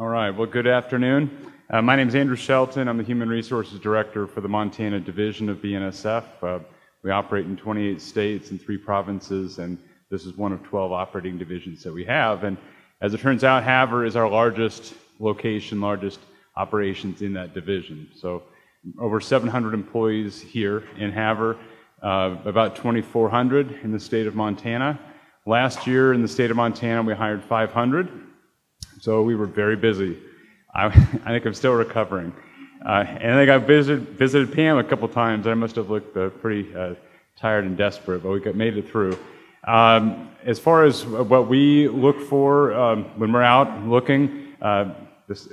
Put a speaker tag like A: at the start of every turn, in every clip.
A: All right. Well, good afternoon. Uh, my name is Andrew Shelton. I'm the Human Resources Director for the Montana Division of BNSF. Uh, we operate in 28 states and three provinces, and this is one of 12 operating divisions that we have. And as it turns out, Havre is our largest location, largest operations in that division. So over 700 employees here in Havre, uh, about 2,400 in the state of Montana. Last year in the state of Montana, we hired 500. So we were very busy. I, I think I'm still recovering. Uh, and I think I visited, visited Pam a couple times. I must have looked uh, pretty uh, tired and desperate, but we got, made it through. Um, as far as what we look for um, when we're out looking, uh, this,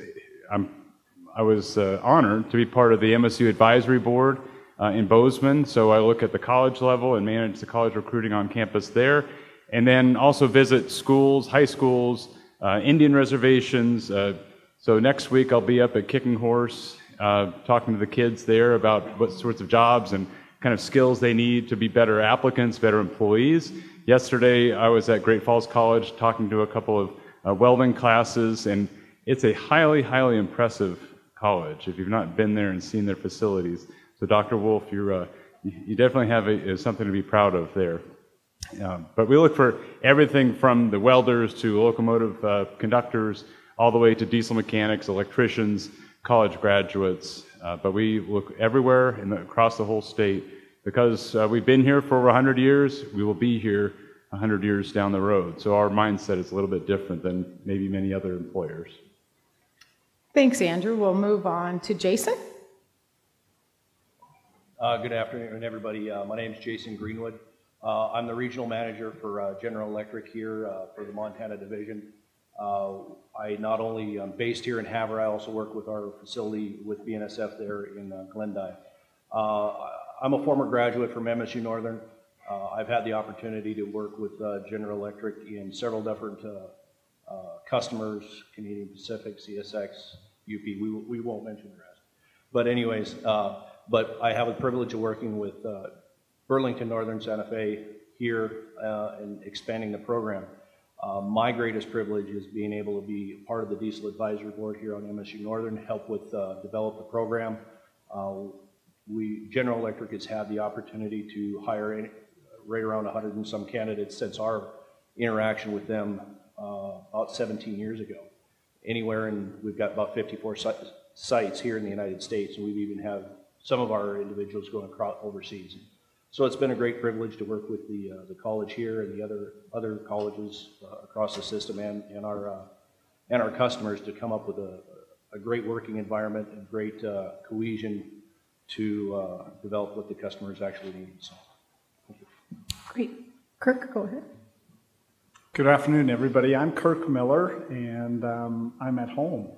A: i was uh, honored to be part of the MSU Advisory Board uh, in Bozeman. So I look at the college level and manage the college recruiting on campus there, and then also visit schools, high schools, Indian reservations. so next week I'll be up at Kicking Horse uh, talking to the kids there about what sorts of jobs and kind of skills they need to be better applicants, better employees. Yesterday, I was at Great Falls College talking to a couple of uh, welding classes, and it's a highly, highly impressive college if you've not been there and seen their facilities. So, Dr. Wolf, you're, uh, you definitely have a, something to be proud of there. Uh, but we look for everything from the welders to locomotive uh, conductors, all the way to diesel mechanics, electricians, college graduates, uh, but we look everywhere and across the whole state because uh, we've been here for over 100 years. We will be here 100 years down the road. So our mindset is a little bit different than maybe many other employers.
B: Thanks, Andrew. We'll move on to Jason.
C: Uh, good afternoon, everybody. Uh, my name is Jason Greenwood. Uh, I'm the regional manager for uh, General Electric here uh, for the Montana division. Uh, I not only am based here in Havre, I also work with our facility with BNSF there in uh, Glendive. Uh, I'm a former graduate from MSU Northern. Uh, I've had the opportunity to work with uh, General Electric in several different uh, customers, Canadian Pacific, CSX, UP. We, we won't mention the rest. But anyways, but I have the privilege of working with Burlington Northern Santa Fe here and expanding the program. Uh, my greatest privilege is being able to be part of the Diesel Advisory Board here on MSU Northern, help with uh, develop the program. Uh, we General Electric has had the opportunity to hire in, right around 100 and some candidates since our interaction with them uh, about 17 years ago. Anywhere, and we've got about 54 si sites here in the United States, and we've even have some of our individuals going across overseas. So it's been a great privilege to work with the, uh, the college here and the other, other colleges uh, across the system and, and, our, uh, and our customers to come up with a, a great working environment and great uh, cohesion to uh, develop what the customers actually need. So,
B: Great. Kirk, go ahead.
D: Good afternoon, everybody. I'm Kirk Miller, and um, I'm at home.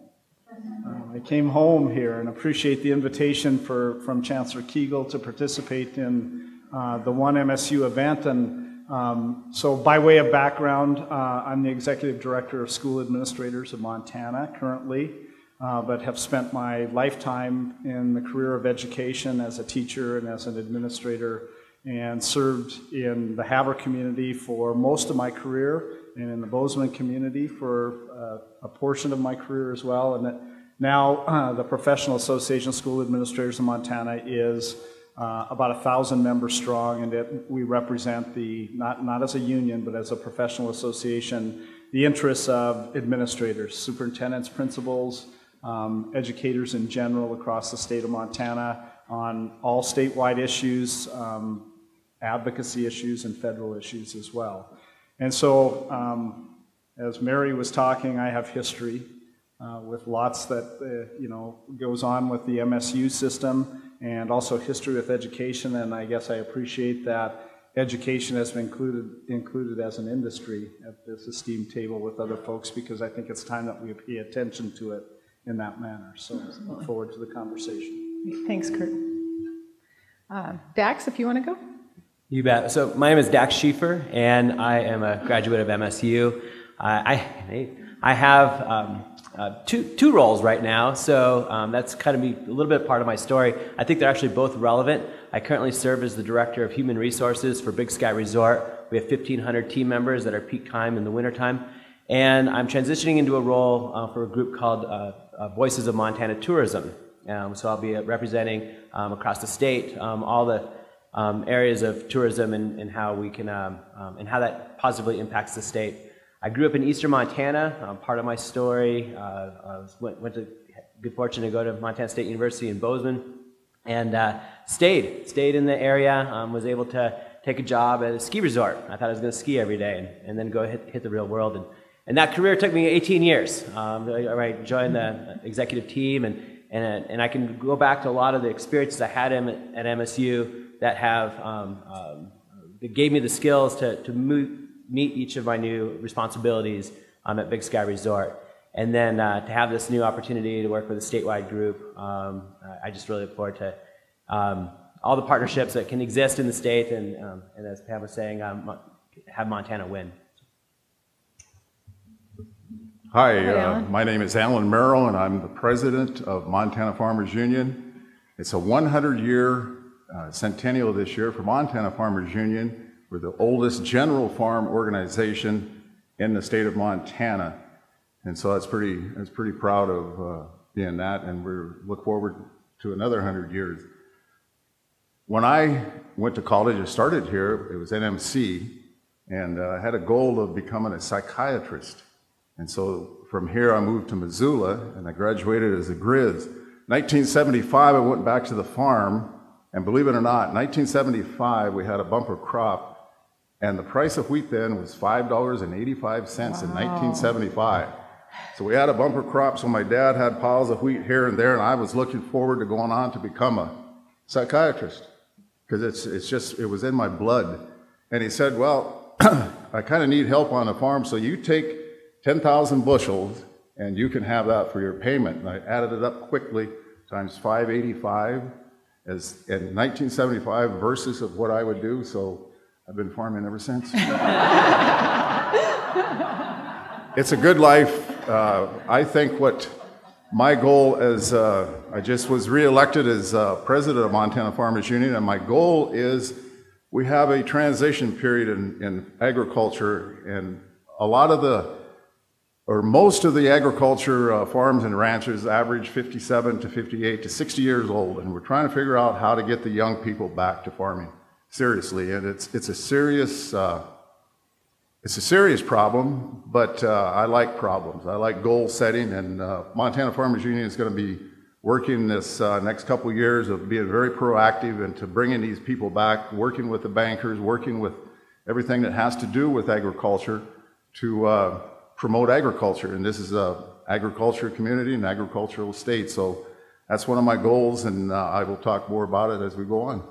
D: Uh, I came home here and appreciate the invitation for, from Chancellor Kegel to participate in uh, the One MSU event. And um, so, by way of background, uh, I'm the executive director of School Administrators of Montana currently, uh, but have spent my lifetime in the career of education as a teacher and as an administrator, and served in the Havre community for most of my career, and in the Bozeman community for uh, a portion of my career as well. And that now, uh, the Professional Association of School Administrators of Montana is uh, about a thousand members strong, and it, we represent the not not as a union but as a professional association the interests of administrators, superintendents, principals, um, educators in general across the state of Montana on all statewide issues, um, advocacy issues, and federal issues as well. And so, um, as Mary was talking, I have history uh, with lots that uh, you know goes on with the MSU system and also history with education. And I guess I appreciate that education has been included, included as an industry at this esteemed table with other folks because I think it's time that we pay attention to it in that manner. So I look forward to the conversation.
B: Thanks, Kurt. Uh, Dax, if you want to go.
E: You bet. So my name is Dax Schieffer, and I am a graduate of MSU. Uh, I, I have um, uh, two, two roles right now, so um, that's kind of a little bit part of my story. I think they're actually both relevant. I currently serve as the Director of Human Resources for Big Sky Resort. We have 1,500 team members that are peak time in the wintertime. And I'm transitioning into a role uh, for a group called uh, uh, Voices of Montana Tourism. Um, so I'll be representing um, across the state um, all the um, areas of tourism and, and how we can um, and how that positively impacts the state. I grew up in eastern Montana. Um, part of my story, uh, went, went to good fortune to go to Montana State University in Bozeman, and uh, stayed stayed in the area. Um, was able to take a job at a ski resort. I thought I was going to ski every day and, and then go hit, hit the real world. And, and that career took me 18 years. Um, I joined the executive team, and, and, and I can go back to a lot of the experiences I had at MSU that have um, um, that gave me the skills to, to meet each of my new responsibilities um, at Big Sky Resort. And then uh, to have this new opportunity to work with a statewide group, um, I just really look forward to um, all the partnerships that can exist in the state, and, um, and as Pam was saying, um, have Montana win.
F: Hi, uh, my name is Alan Merrill, and I'm the president of Montana Farmers Union. It's a 100 year uh, centennial this year for Montana Farmers Union. We're the oldest general farm organization in the state of Montana. And so that's pretty, that's pretty proud of uh, being that, and we look forward to another 100 years. When I went to college, I started here, it was NMC, and uh, I had a goal of becoming a psychiatrist. And so from here, I moved to Missoula, and I graduated as a Grizz. 1975, I went back to the farm, and believe it or not, 1975, we had a bumper crop, and the price of wheat then was $5.85 wow. in 1975. So we had a bumper crop, so my dad had piles of wheat here and there, and I was looking forward to going on to become a psychiatrist because it's, it's just, it was in my blood. And he said, Well, I kind of need help on the farm, so you take 10,000 bushels and you can have that for your payment. And I added it up quickly times 585 as in 1975 versus of what I would do, so I've been farming ever since. it's a good life. Uh, I think what my goal as uh, I just was reelected as uh, president of Montana Farmers Union, and my goal is we have a transition period in, in agriculture, and a lot of the, or most of the agriculture uh, farms and ranches average 57 to 58 to 60 years old, and we're trying to figure out how to get the young people back to farming seriously, and it's it's a serious uh, it's a serious problem, but uh, I like problems. I like goal setting, and uh, Montana Farmers Union is going to be working this uh, next couple years of being very proactive and to bringing these people back, working with the bankers, working with everything that has to do with agriculture to uh, promote agriculture. And this is a agriculture community and agricultural state, so that's one of my goals, and uh, I will talk more about it as we go on.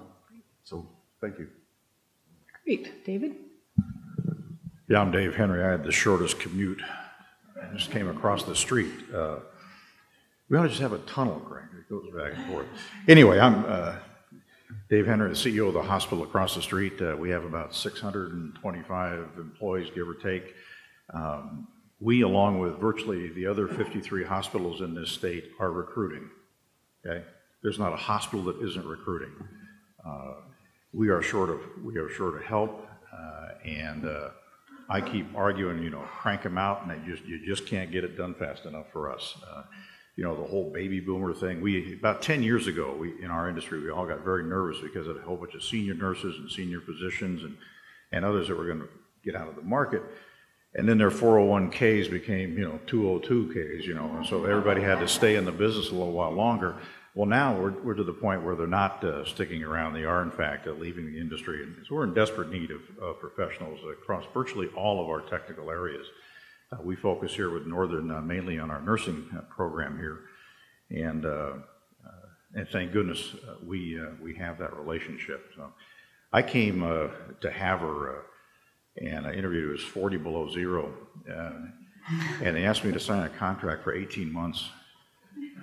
F: So, thank you.
B: Great, David.
G: Yeah, I'm Dave Henry. I had the shortest commute. I just came across the street. Uh, we ought to just have a tunnel, Greg. It goes back and forth. Anyway, I'm uh, Dave Henry, the CEO of the hospital across the street. Uh, we have about 625 employees, give or take. Um, we, along with virtually the other 53 hospitals in this state, are recruiting. Okay, there's not a hospital that isn't recruiting. Uh, we are short of we are short of help, uh, and uh, I keep arguing, you know, crank them out, and just you just can't get it done fast enough for us. Uh, you know, the whole baby boomer thing. We about 10 years ago, we in our industry, we all got very nervous because of a whole bunch of senior nurses and senior physicians and and others that were going to get out of the market. And then their 401ks became, you know, 202ks, you know, and so everybody had to stay in the business a little while longer. Well, now we're, we're to the point where they're not uh, sticking around. They are, in fact, uh, leaving the industry. And so we're in desperate need of uh, professionals across virtually all of our technical areas. Uh, we focus here with Northern uh, mainly on our nursing uh, program here. And, and thank goodness we, we have that relationship. So I came to Havre and I interviewed, it was 40 below zero. and they asked me to sign a contract for 18 months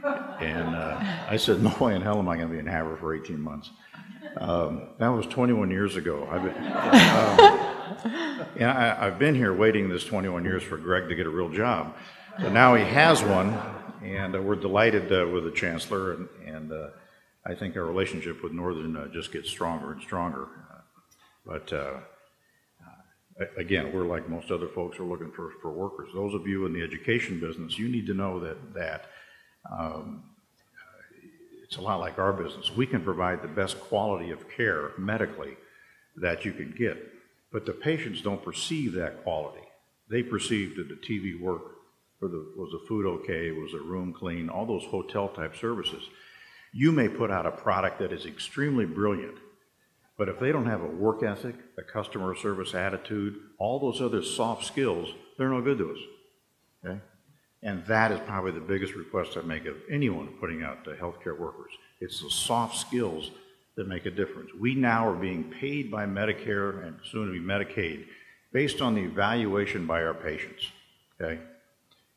G: and uh, I said, no way in hell am I going to be in Havre for 18 months. Um, that was 21 years ago. I've been, um, and I, have been here waiting this 21 years for Greg to get a real job. So now he has one, and uh, we're delighted uh, with the chancellor, and, and uh, I think our relationship with Northern uh, just gets stronger and stronger. but uh, again, we're like most other folks are looking for, for workers. Those of you in the education business, you need to know that, that um, it's a lot like our business. We can provide the best quality of care medically that you can get, but the patients don't perceive that quality. They perceive that the TV worked, or the, was the food okay, was the room clean, all those hotel type services. You may put out a product that is extremely brilliant, but if they don't have a work ethic, a customer service attitude, all those other soft skills, they're no good to us. Okay? And that is probably the biggest request I make of anyone putting out to healthcare workers. It's the soft skills that make a difference. We now are being paid by Medicare and soon to be Medicaid based on the evaluation by our patients. Okay?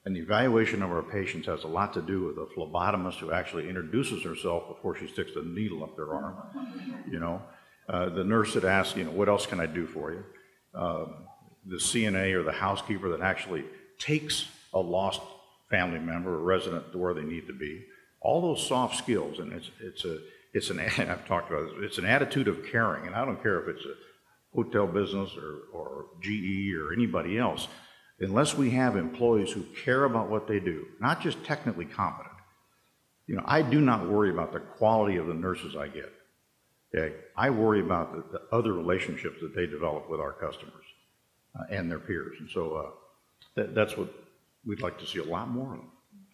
G: And the evaluation of our patients has a lot to do with a phlebotomist who actually introduces herself before she sticks the needle up their arm. You know, uh, the nurse that asks, you know, what else can I do for you? Um, the CNA or the housekeeper that actually takes a lost family member or resident to where they need to be. All those soft skills, and it's it's a it's an I've talked about this. It's an attitude of caring, and I don't care if it's a hotel business or or GE or anybody else unless we have employees who care about what they do, not just technically competent. You know, I do not worry about the quality of the nurses I get. Okay? I worry about the, the other relationships that they develop with our customers uh, and their peers. And so uh, that, that's what we'd like to see a lot more of.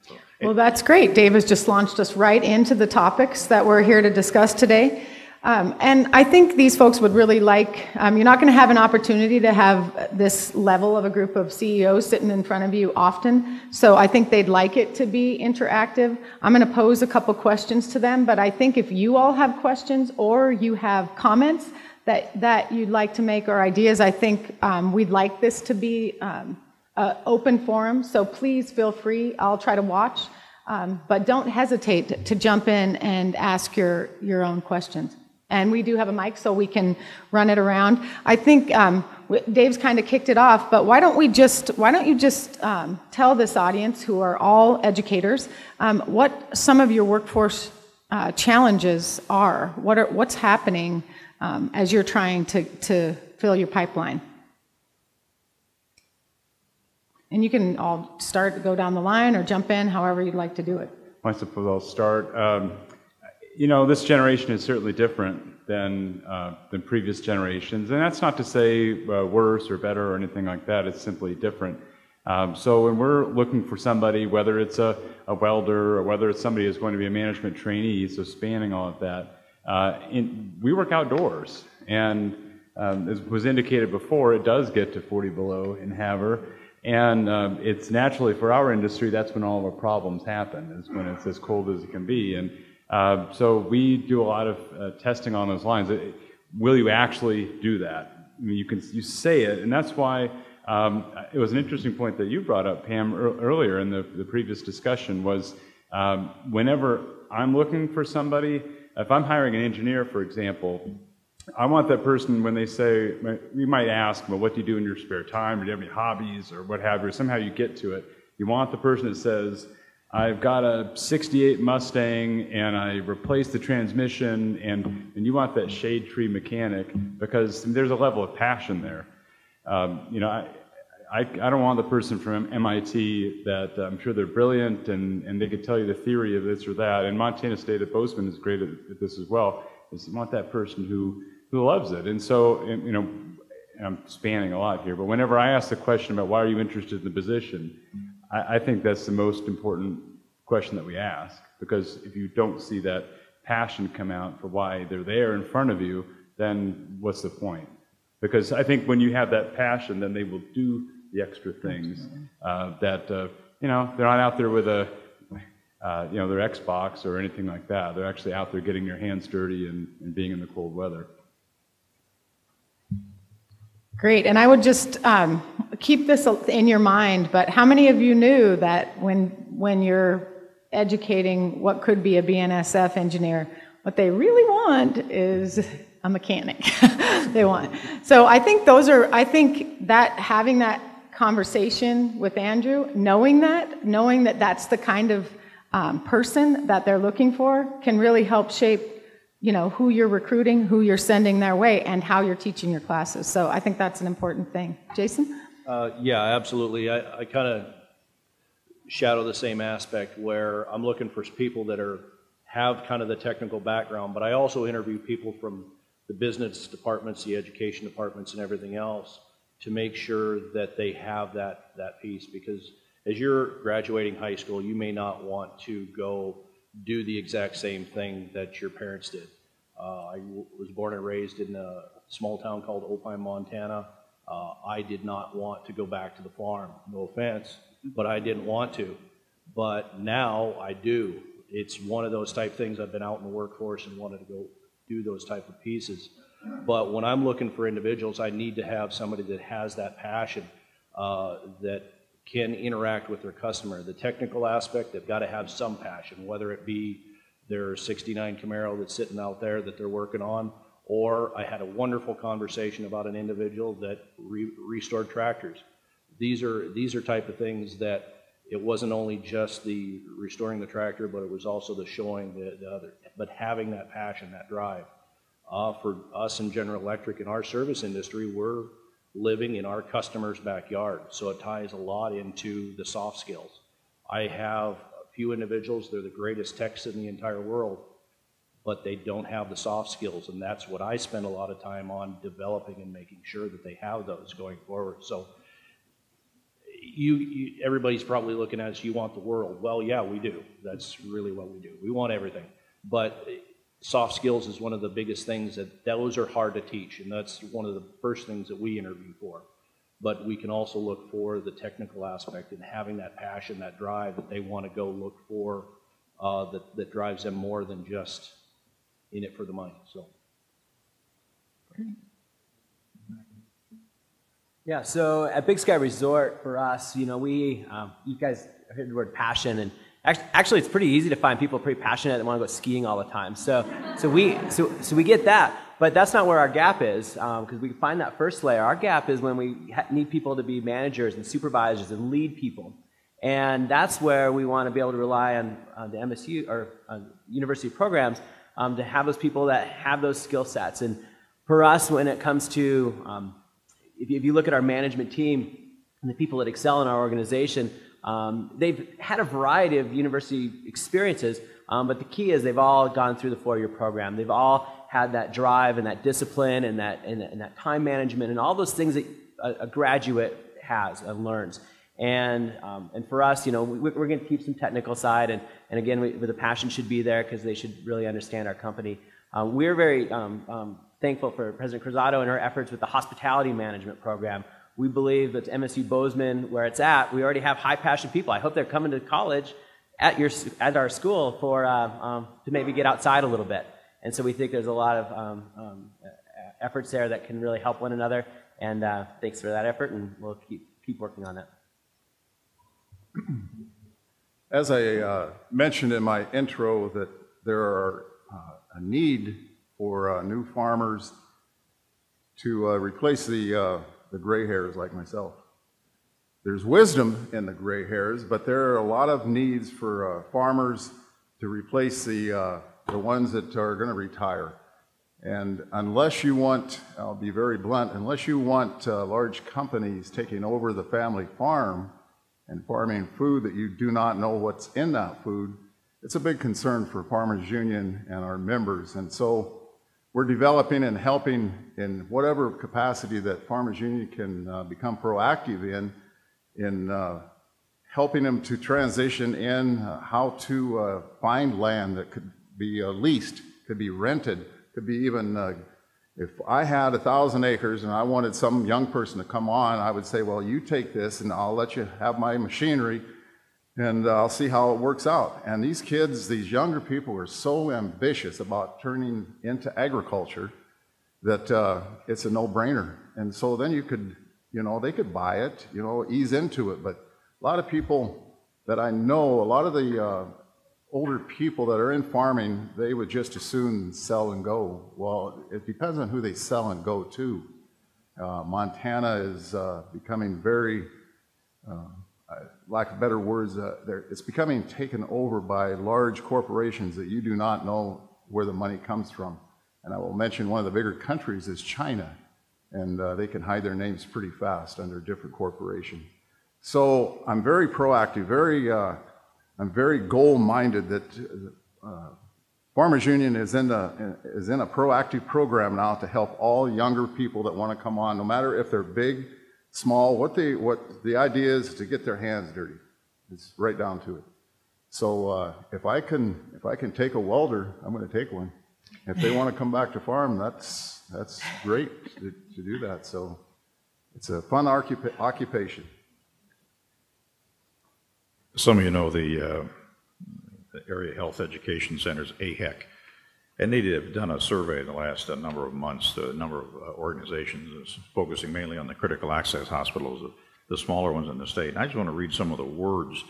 G: So,
B: Well, that's great. Dave has just launched us right into the topics that we're here to discuss today. Um, and I think these folks would really like, um, you're not going to have an opportunity to have this level of a group of CEOs sitting in front of you often. So I think they'd like it to be interactive. I'm going to pose a couple questions to them, but I think if you all have questions or you have comments that, that you'd like to make or ideas, I think um, we'd like this to be an open forum. So please feel free. I'll try to watch. Um, but don't hesitate to jump in and ask your, your own questions. And we do have a mic, so we can run it around. I think um, Dave's kind of kicked it off, but why don't we just why don't you just um, tell this audience, who are all educators, um, what some of your workforce uh, challenges are? What are what's happening um, as you're trying to to fill your pipeline? And you can all start, go down the line, or jump in, however you'd like to do it.
A: I suppose I'll start. Um, you know, this generation is certainly different than uh, than previous generations, and that's not to say uh, worse or better or anything like that. It's simply different. Um, so when we're looking for somebody, whether it's a, a, welder or whether it's somebody who's going to be a management trainee, so spanning all of that, uh, in, we work outdoors, and um, as was indicated before, it does get to 40 below in Havre. And um, it's naturally for our industry, that's when all of our problems happen, is when it's as cold as it can be. And uh, so we do a lot of uh, testing on those lines. It, will you actually do that? I mean, you can you say it, and that's why um, it was an interesting point that you brought up, Pam, er- earlier in the, the previous discussion. Was um, whenever I'm looking for somebody, if I'm hiring an engineer, for example, I want that person when they say, we might ask, well, what do you do in your spare time? Or do you have any hobbies or what have you? Somehow you get to it. You want the person that says, I've got a 68 Mustang and I replaced the transmission, and, and you want that shade tree mechanic because there's a level of passion there. Um, you know, I, I, I, don't want the person from MIT that uh, I'm sure they're brilliant and, and they could tell you the theory of this or that. And Montana State at Bozeman is great at, at this as well. Is you want that person who who loves it. And so, you know, I'm spanning a lot here, but whenever I ask the question about why are you interested in the position, I, I think that's the most important question that we ask. Because if you don't see that passion come out for why they're there in front of you, then what's the point? Because I think when you have that passion, then they will do the extra things uh, that, uh, you know, they're not out there with a, uh, you know, their Xbox or anything like that. They're actually out there getting their hands dirty and, and being in the cold weather.
B: Great, and I would just um, keep this in your mind. But how many of you knew that when when you're educating what could be a BNSF engineer, what they really want is a mechanic. they want. So I think those are. I think that having that conversation with Andrew, knowing that, knowing that that's the kind of um, person that they're looking for, can really help shape you know, who you're recruiting, who you're sending their way, and how you're teaching your classes. So I think that's an important thing. Jason?
C: Uh, yeah, absolutely. I, I kind of shadow the same aspect where I'm looking for people that are have kind of the technical background, but I also interview people from the business departments, the education departments, and everything else to make sure that they have that, that piece. Because as you're graduating high school, you may not want to go do the exact same thing that your parents did. Uh, I was born and raised in a small town called Opheim, Montana. Uh, I did not want to go back to the farm. No offense, but I didn't want to. But now I do. It's one of those type things. I've been out in the workforce and wanted to go do those type of pieces. But when I'm looking for individuals, I need to have somebody that has that passion, uh, that can interact with their customer. The technical aspect, they've got to have some passion, whether it be their 69 Camaro that's sitting out there that they're working on, or I had a wonderful conversation about an individual that re restored tractors. These are, these are type of things that it wasn't only just the restoring the tractor, but it was also the showing the, the other, but having that passion, that drive. Uh, for us in General Electric in our service industry, we're living in our customer's backyard, so it ties a lot into the soft skills. I have a few individuals, they're the greatest techs in the entire world, but they don't have the soft skills, and that's what I spend a lot of time on developing and making sure that they have those going forward. So you, you, everybody's probably looking at us, you want the world. Well, yeah, we do. That's really what we do. We want everything. But soft skills is one of the biggest things that those are hard to teach, and that's one of the first things that we interview for. But we can also look for the technical aspect and having that passion, that drive that they want to go look for uh, that, that drives them more than just in it for the money. So.
E: Yeah, so at Big Sky Resort for us, you know, we, um, you guys heard the word passion, and actually, it's pretty easy to find people pretty passionate that want to go skiing all the time. So, so we, so, so we get that, but that's not where our gap is, because um, we find that first layer. Our gap is when we need people to be managers and supervisors and lead people, and that's where we want to be able to rely on, the MSU or university programs um, to have those people that have those skill sets. And for us, when it comes to um, if you look at our management team and the people that excel in our organization, um, they've had a variety of university experiences, um, but the key is they've all gone through the four-year program. They've all had that drive and that discipline and that, and, and that time management and all those things that a, a graduate has and learns. And, um, and for us, you know, we, are going to keep some technical side, and, and again, we, the passion should be there because they should really understand our company. Uh, we're very um, um, thankful for President Cruzado and her efforts with the hospitality management program. We believe that MSU Bozeman, where it's at, we already have high passion people. I hope they're coming to college at, your, at our school for, uh, um, to maybe get outside a little bit. And so we think there's a lot of um, um, efforts there that can really help one another. And uh, thanks for that effort, and we'll keep, keep working on it.
F: As I uh, mentioned in my intro, that there are uh, a need for uh, new farmers to uh, replace the, the gray hairs like myself. There's wisdom in the gray hairs, but there are a lot of needs for uh, farmers to replace the, uh, the ones that are going to retire. And unless you want, I'll be very blunt, unless you want uh, large companies taking over the family farm and farming food that you do not know what's in that food, it's a big concern for Farmers Union and our members. And so we're developing and helping in whatever capacity that Farmers Union can uh, become proactive in, in uh, helping them to transition in uh, how to uh, find land that could be uh, leased, could be rented, could be even, uh, if I had a thousand acres and I wanted some young person to come on, I would say, well, you take this and I'll let you have my machinery and uh, I'll see how it works out. And these kids, these younger people, are so ambitious about turning into agriculture that uh, it's a no-brainer. And so then you could, you know, they could buy it, you know, ease into it. But a lot of people that I know, a lot of the uh, older people that are in farming, they would just as soon sell and go. Well, it depends on who they sell and go to. Uh, Montana is uh, becoming very uh, lack of better words, uh, it's becoming taken over by large corporations that you do not know where the money comes from. And I will mention one of the bigger countries is China, and uh, they can hide their names pretty fast under different corporation. So I'm very proactive, very, uh, I'm very goal-minded that uh, Farmers Union is in, the, is in a proactive program now to help all younger people that want to come on, no matter if they're big, small, what, they, what the idea is to get their hands dirty. It's right down to it. So uh, if I can if I can take a welder, I'm going to take one. If they want to come back to farm, that's that's great to, to do that. So it's a fun occupation.
G: Some of you know the, uh, the Area Health Education Centers, AHEC, and they have done a survey in the last uh, number of months, to a number of uh, organizations focusing mainly on the critical access hospitals, the smaller ones in the state. And I just want to read some of the words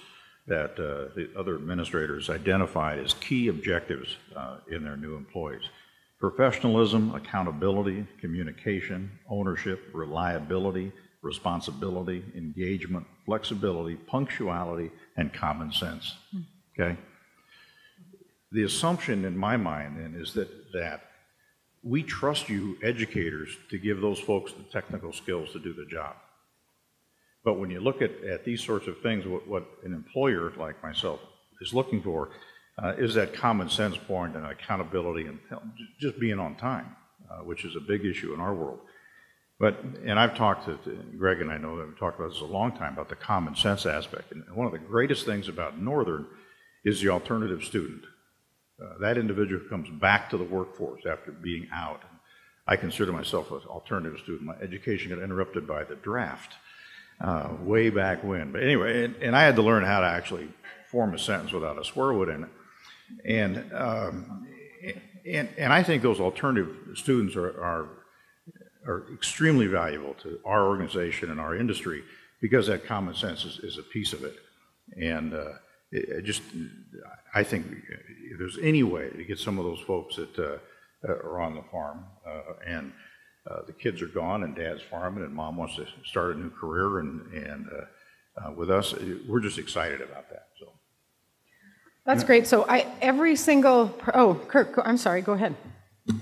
G: that uh, the other administrators identified as key objectives uh, in their new employees. Professionalism, accountability, communication, ownership, reliability, responsibility, engagement, flexibility, punctuality, and common sense. Okay? The assumption in my mind then is that, that we trust you educators to give those folks the technical skills to do the job. But when you look at, at these sorts of things, what, what an employer like myself is looking for uh, is that common sense point and accountability and just being on time, uh, which is a big issue in our world. But, and I've talked to, to Greg and I know that we've talked about this a long time about the common sense aspect. And one of the greatest things about Northern is the alternative student. Uh, that individual comes back to the workforce after being out. I consider myself an alternative student. My education got interrupted by the draft uh, way back when. But anyway, and, and, I had to learn how to actually form a sentence without a swear word in it. And, um, and, and I think those alternative students are, are, are extremely valuable to our organization and our industry because that common sense is, is a piece of it. And uh, it, it just, I think if there's any way to get some of those folks that uh, are on the farm uh, and uh, the kids are gone and dad's farming and mom wants to start a new career and, and uh, uh, with us, we're just excited about that. So.
B: That's great. So I, every single, oh, Kirk, I'm sorry, go ahead.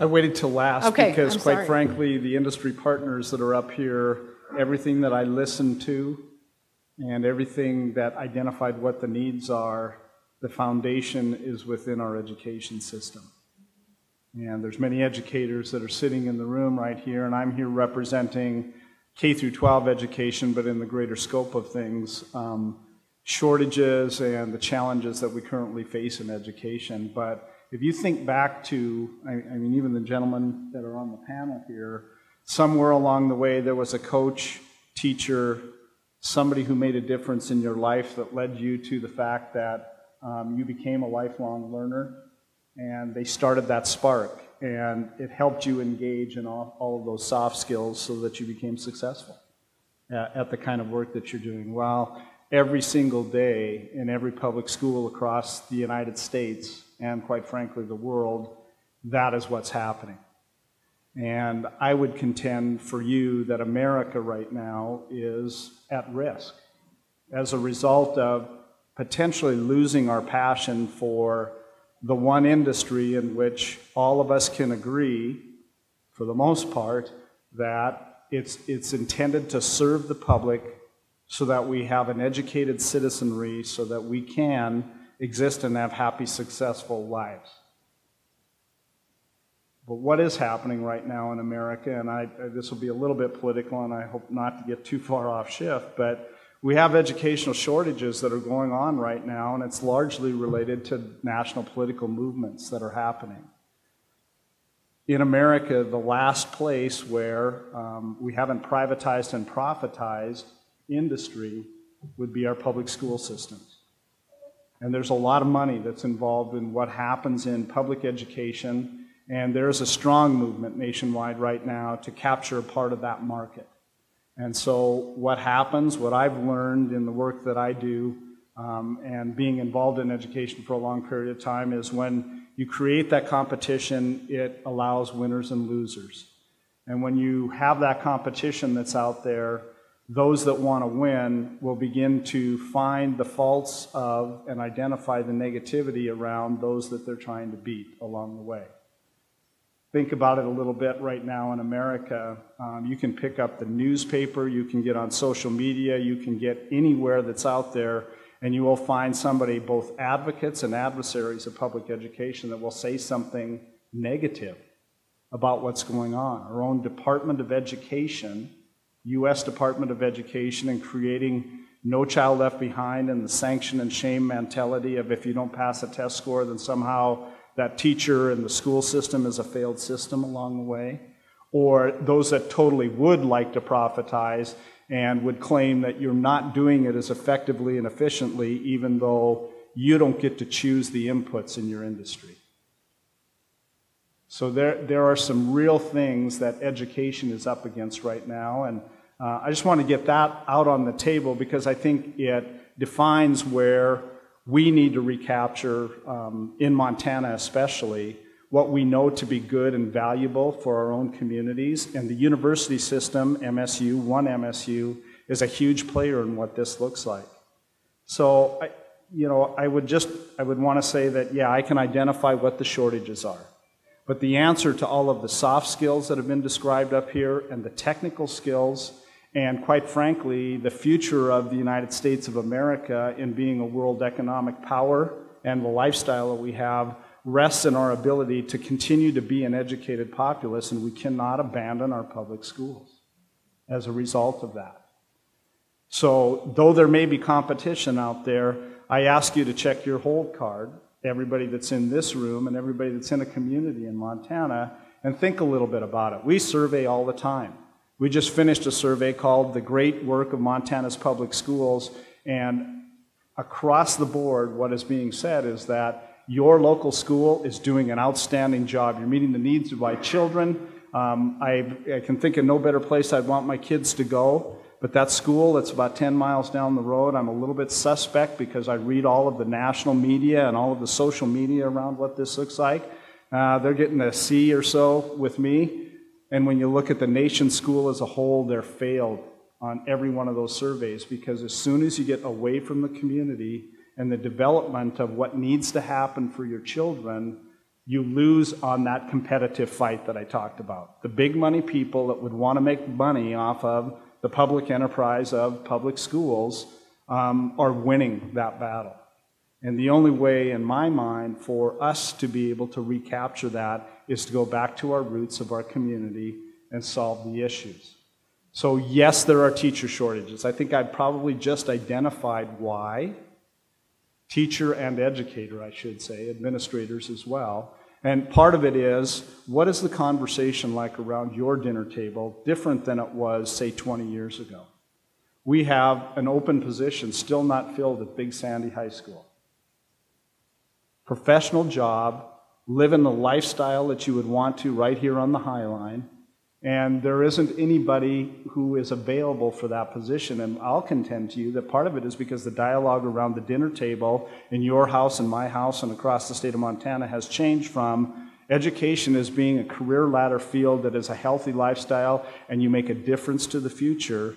D: I waited till last
B: okay,
D: because
B: I'm
D: quite
B: sorry.
D: frankly, the industry partners that are up here, everything that I listened to and everything that identified what the needs are, the foundation is within our education system. And there's many educators that are sitting in the room right here, and I'm here representing K through 12 education, but in the greater scope of things, um, shortages and the challenges that we currently face in education. But if you think back to, I, I mean, even the gentlemen that are on the panel here, somewhere along the way there was a coach, teacher, somebody who made a difference in your life that led you to the fact that um, you became a lifelong learner and they started that spark and it helped you engage in all, all of those soft skills so that you became successful at, at the kind of work that you're doing. Well every single day in every public school across the united states and quite frankly the world that is what's happening and i would contend for you that america right now is at risk as a result of potentially losing our passion for the one industry in which all of us can agree, for the most part, that it's, it's intended to serve the public so that we have an educated citizenry so that we can exist and have happy, successful lives. But what is happening right now in America, and I, this will be a little bit political, and I hope not to get too far off shift, but we have educational shortages that are going on right now, and it's largely related to national political movements that are happening. In America, the last place where um, we haven't privatized and profitized industry would be our public school systems. And there's a lot of money that's involved in what happens in public education, and there's a strong movement nationwide right now to capture part of that market. And so, what happens, what I've learned in the work that I do, um, and being involved in education for a long period of time, is when you create that competition, it allows winners and losers. And when you have that competition that's out there, those that want to win will begin to find the faults of and identify the negativity around those that they're trying to beat along the way. Think about it a little bit right now in America. Um, you can pick up the newspaper, you can get on social media, you can get anywhere that's out there, and you will find somebody, both advocates and adversaries of public education, that will say something negative about what's going on. Our own Department of Education U.S. Department of Education and creating No Child Left Behind and the sanction and shame mentality of if you don't pass a test score, then somehow that teacher and the school system is a failed system along the way. Or those that totally would like to profitize and would claim that you're not doing it as effectively and efficiently, even though you don't get to choose the inputs in your industry. So there, there are some real things that education is up against right now, and uh, I just want to get that out on the table because I think it defines where we need to recapture, um, in Montana especially, what we know to be good and valuable for our own communities. And the university system, MSU, one MSU, is a huge player in what this looks like. So, I, you know, I would just, I would want to say that, yeah, I can identify what the shortages are. But the answer to all of the soft skills that have been described up here and the technical skills and quite frankly, the future of the United States of America in being a world economic power and the lifestyle that we have rests in our ability to continue to be an educated populace, and we cannot abandon our public schools as a result of that. So, though there may be competition out there, I ask you to check your hold card, everybody that's in this room and everybody that's in a community in Montana, and think a little bit about it. We survey all the time. We just finished a survey called The Great Work of Montana's Public Schools, and across the board, what is being said is that your local school is doing an outstanding job. You're meeting the needs of my children. Um, I, I can think of no better place I'd want my kids to go. But that school that's about 10 miles down the road, I'm a little bit suspect because I read all of the national media and all of the social media around what this looks like. Uh, they're getting a C or so with me. And when you look at the nation school as a whole, they're failed on every one of those surveys because as soon as you get away from the community and the development of what needs to happen for your children, you lose on that competitive fight that I talked about. The big money people that would want to make money off of the public enterprise of public schools um, are winning that battle. And the only way, in my mind, for us to be able to recapture that is to go back to our roots of our community and solve the issues. So, yes, there are teacher shortages. I think I've probably just identified why. Teacher and educator, I should say, administrators as well. And part of it is what is the conversation like around your dinner table different than it was, say, 20 years ago? We have an open position still not filled at Big Sandy High School. Professional job, living the lifestyle that you would want to right here on the Hi-Line, and there isn't anybody who is available for that position. And I'll contend to you that part of it is because the dialogue around the dinner table in your house and my house and across the state of Montana has changed from education as being a career ladder field that is a healthy lifestyle and you make a difference to the future,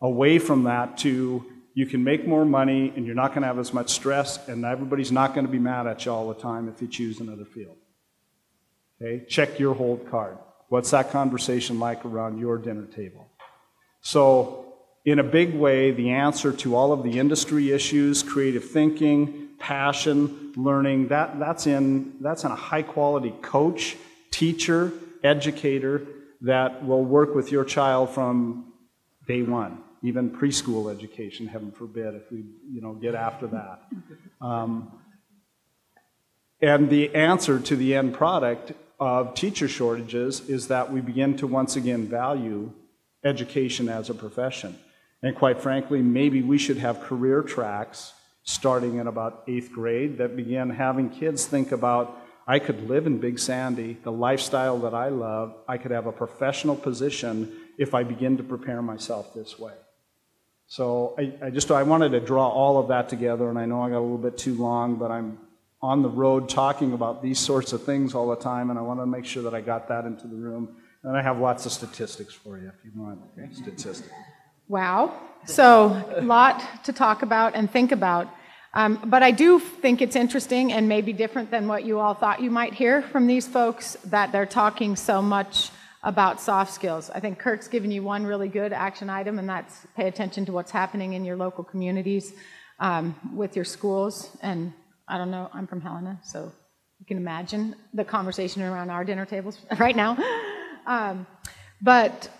D: away from that to you can make more money and you're not going to have as much stress, and everybody's not going to be mad at you all the time if you choose another field. Okay? Check your hold card. What's that conversation like around your dinner table? So, in a big way, the answer to all of the industry issues, creative thinking, passion, learning, that, that's, in, that's in a high quality coach, teacher, educator that will work with your child from day one even preschool education, heaven forbid, if we you know, get after that. Um, and the answer to the end product of teacher shortages is that we begin to once again value education as a profession. And quite frankly, maybe we should have career tracks starting in about eighth grade that begin having kids think about I could live in Big Sandy, the lifestyle that I love, I could have a professional position if I begin to prepare myself this way. So I, I, just I wanted to draw all of that together, and I know I got a little bit too long, but I'm on the road talking about these sorts of things all the time, and I want to make sure that I got that into the room. And I have lots of statistics for you if you want okay? statistics.
B: Wow. So, a lot to talk about and think about. Um, but I do think it's interesting and maybe different than what you all thought you might hear from these folks that they're talking so much about soft skills. I think Kirk's given you one really good action item, and that's pay attention to what's happening in your local communities um, with your schools. And I don't know, I'm from Helena, so you can imagine the conversation around our dinner tables right now. Um, but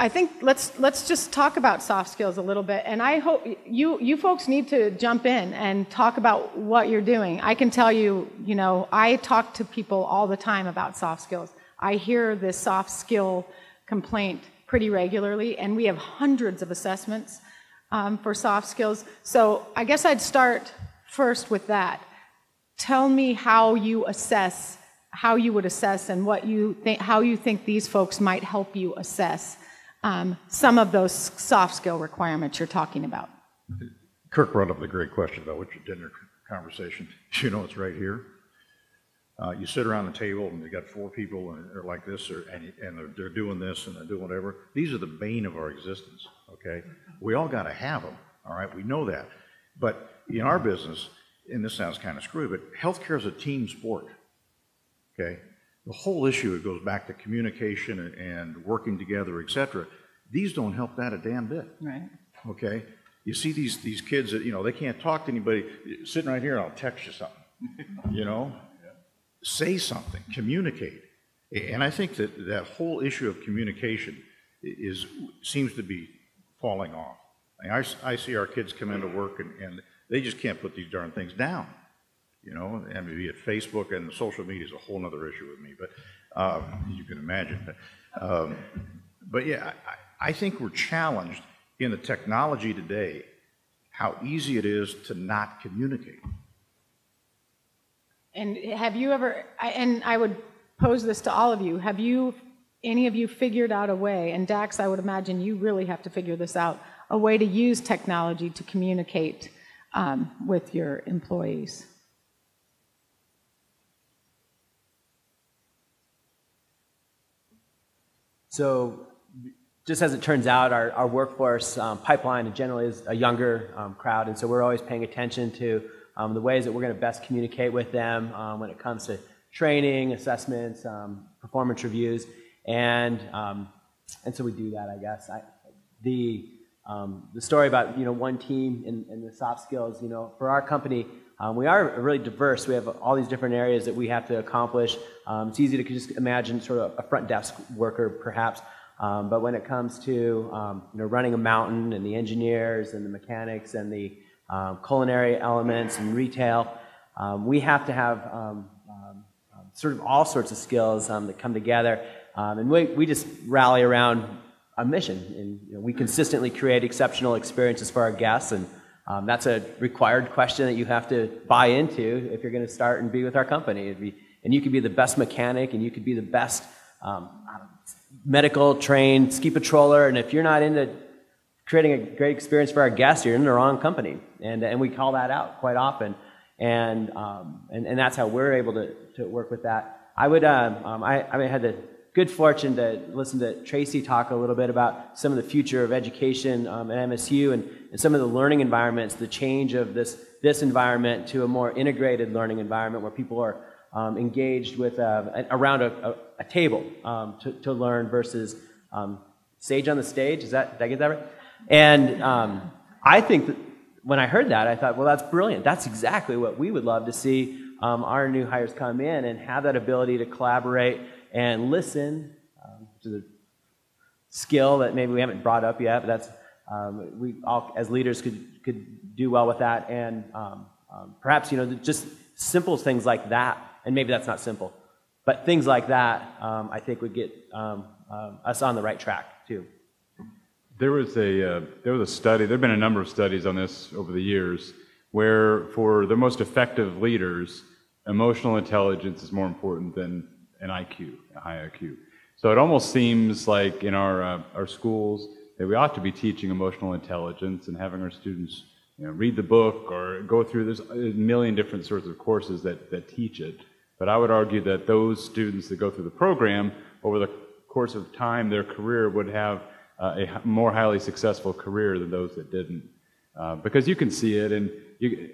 B: I think let's let's just talk about soft skills a little bit, and I hope you you folks need to jump in and talk about what you're doing. I can tell you, you know, I talk to people all the time about soft skills. I hear this soft skill complaint pretty regularly, and we have hundreds of assessments um, for soft skills. So I guess I'd start first with that. Tell me how you assess, how you would assess, and what you think, how you think these folks might help you assess um, some of those soft skill requirements you're talking about.
G: Kirk brought up the great question about what's your dinner conversation. You know, it's right here. Uh, you sit around the table and you got four people and they're like this, or, and, and they're, they're, doing this and they're doing whatever. These are the bane of our existence. Okay, we all got to have them. All right, we know that. But in our business, and this sounds kind of screwy, but healthcare is a team sport. Okay, the whole issue it goes back to communication and, and working together, etc. These don't help that a damn bit.
B: Right.
G: Okay, you see these these kids that you know they can't talk to anybody. Sitting right here, I'll text you something. you know, say something, communicate. And I think that that whole issue of communication is seems to be falling off. I, I see our kids come into work and, and they just can't put these darn things down. You know, and be it Facebook and social media is a whole other issue with me, but um, you can imagine. Um, but yeah, I, I think we're challenged in the technology today how easy it is to not communicate.
B: And have you ever, and I would pose this to all of you, have you, any of you figured out a way, and Dax, I would imagine you really have to figure this out, a way to use technology to communicate um, with your employees?
E: So, just as it turns out, our, our workforce um, pipeline generally is a younger um, crowd, and so we're always paying attention to um, the ways that we're going to best communicate with them um, when it comes to training, assessments, um, performance reviews, and um, and so we do that, I guess. I, the um, the story about you know one team and, and, the soft skills, you know, for our company, um, we are really diverse. We have all these different areas that we have to accomplish. it's easy to just imagine sort of a front desk worker, perhaps. but when it comes to you know running a mountain and the engineers and the mechanics and the um, culinary elements and retail. Um, we have to have um, um, um sort of all sorts of skills um, that come together. and we, we just rally around a mission. And you know, we consistently create exceptional experiences for our guests. And that's a required question that you have to buy into if you're going to start and be with our company. Be, and you could be the best mechanic and you could be the best medical trained ski patroller. And if you're not into creating a great experience for our guests, you're in the wrong company. And, and we call that out quite often. And, um, and, and that's how we're able to, to work with that. I would, um, um, I, I had the good fortune to listen to Tracy talk a little bit about some of the future of education um, at MSU and, and some of the learning environments, the change of this, this environment to a more integrated learning environment where people are um, engaged with uh, around a, a, a table um, to, to learn versus um, sage on the stage. Is that, did I get that right? And um, I think that when I heard that, I thought, well, that's brilliant. That's exactly what we would love to see um, our new hires come in and have that ability to collaborate and listen um, to the skill that maybe we haven't brought up yet, but that's um, we all as leaders could could do well with that, and um, um, perhaps you know just simple things like that, and maybe that's not simple, but things like that, um, I think would get us on the right track too.
A: There was a uh, there was a study. There have been a number of studies on this over the years, where for the most effective leaders, emotional intelligence is more important than an IQ, a high IQ. So it almost seems like in our uh, our schools that we ought to be teaching emotional intelligence and having our students you know, read the book or go through this a million different sorts of courses that, that teach it. But I would argue that those students that go through the program over the course of time, their career would have uh, a more highly successful career than those that didn't. Uh, because you can see it, and you,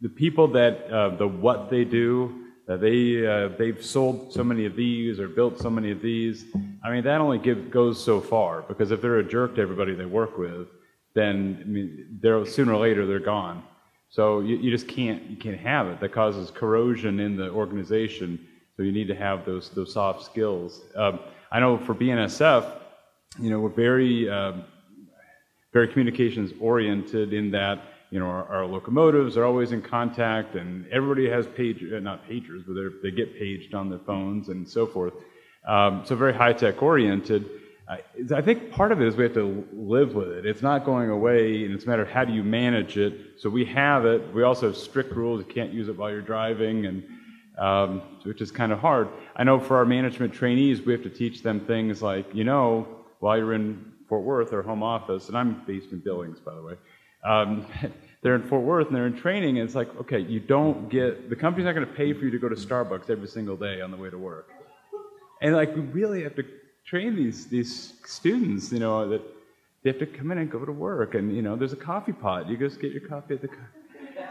A: the people that uh, the what they do, that they uh, they've sold so many of these or built so many of these. I mean, that only give, goes so far. Because if they're a jerk to everybody they work with, then I mean, they're sooner or later they're gone. So you, you just can't you can't have it. That causes corrosion in the organization. So you need to have those those soft skills. Um, I know for BNSF, you know, we're very um, very communications oriented in that you know our, our, locomotives are always in contact and everybody has page uh, not pagers but they get paged on their phones and so forth um, so very high tech oriented I think part of it is we have to live with it. It's not going away, and it's a matter of how do you manage it. So we have it. We also have strict rules. You can't use it while you're driving, and um, which is kind of hard. I know for our management trainees, we have to teach them things like, you know, while you're in Fort Worth or home office, and I'm based in Billings, by the way. Um, they're in Fort Worth and they're in training, and it's like, okay, you don't get the company's not going to pay for you to go to Starbucks every single day on the way to work. And like, we really have to train these these students, you know, that they have to come in and go to work, and you know, there's a coffee pot. You just get your coffee at the. Co-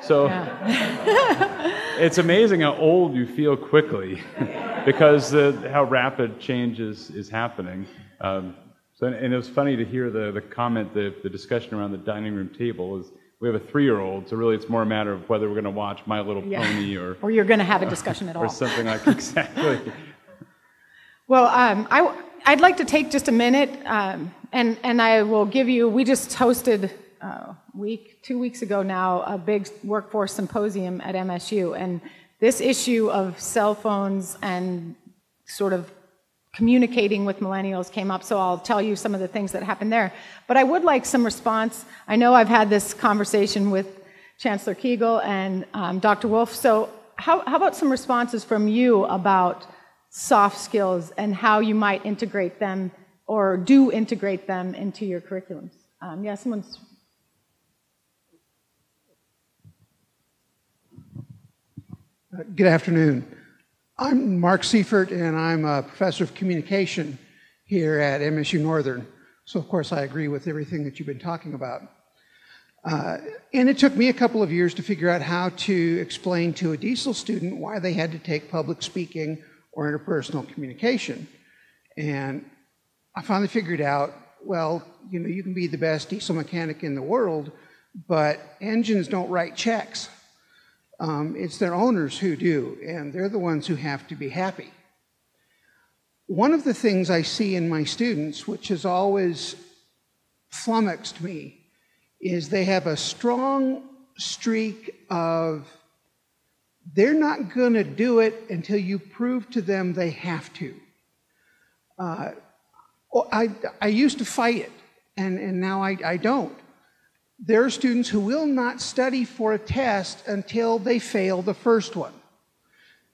A: so yeah. it's amazing how old you feel quickly because the, how rapid change is, is happening. Um, so, and it was funny to hear the, the comment, the, the discussion around the dining room table is we have a three-year-old, so really it's more a matter of whether we're going to watch My Little yeah. Pony or
B: or you're going to have a discussion at all,
A: or something like exactly.
B: well, um, I I'd like to take just a minute, um, and and I will give you. We just hosted uh, week two weeks ago now a big workforce symposium at MSU, and this issue of cell phones and sort of communicating with millennials came up, so I'll tell you some of the things that happened there. But I would like some response. I know I've had this conversation with Chancellor Kegel and um, Dr. Wolf, so how, how about some responses from you about soft skills and how you might integrate them or do integrate them into your curriculums? Um, yeah, someone's.
H: Good afternoon. I'm Mark Seifert, and I'm a professor of communication here at MSU Northern. So, of course, I agree with everything that you've been talking about. Uh, and it took me a couple of years to figure out how to explain to a diesel student why they had to take public speaking or interpersonal communication. And I finally figured out well, you know, you can be the best diesel mechanic in the world, but engines don't write checks. Um, it's their owners who do, and they're the ones who have to be happy. One of the things I see in my students, which has always flummoxed me, is they have a strong streak of they're not going to do it until you prove to them they have to. Uh, I, I used to fight it, and, and now I, I don't there are students who will not study for a test until they fail the first one.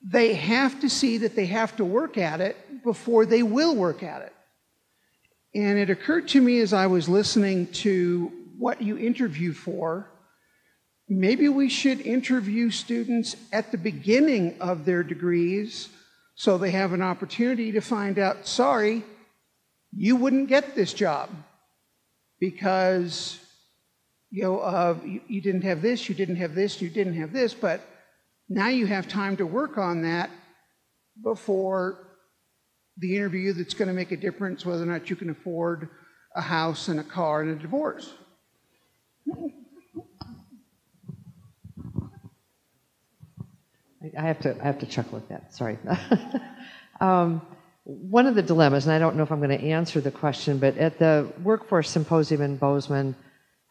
H: They have to see that they have to work at it before they will work at it. And it occurred to me as I was listening to what you interview for, maybe we should interview students at the beginning of their degrees so they have an opportunity to find out sorry, you wouldn't get this job because you know, uh, you, you didn't have this, you didn't have this, you didn't have this, but now you have time to work on that before the interview that's going to make a difference whether or not you can afford a house and a car and a divorce.
I: I have to, I have to chuckle at that. Sorry. um, one of the dilemmas, and I don't know if I'm going to answer the question, but at the workforce symposium in Bozeman,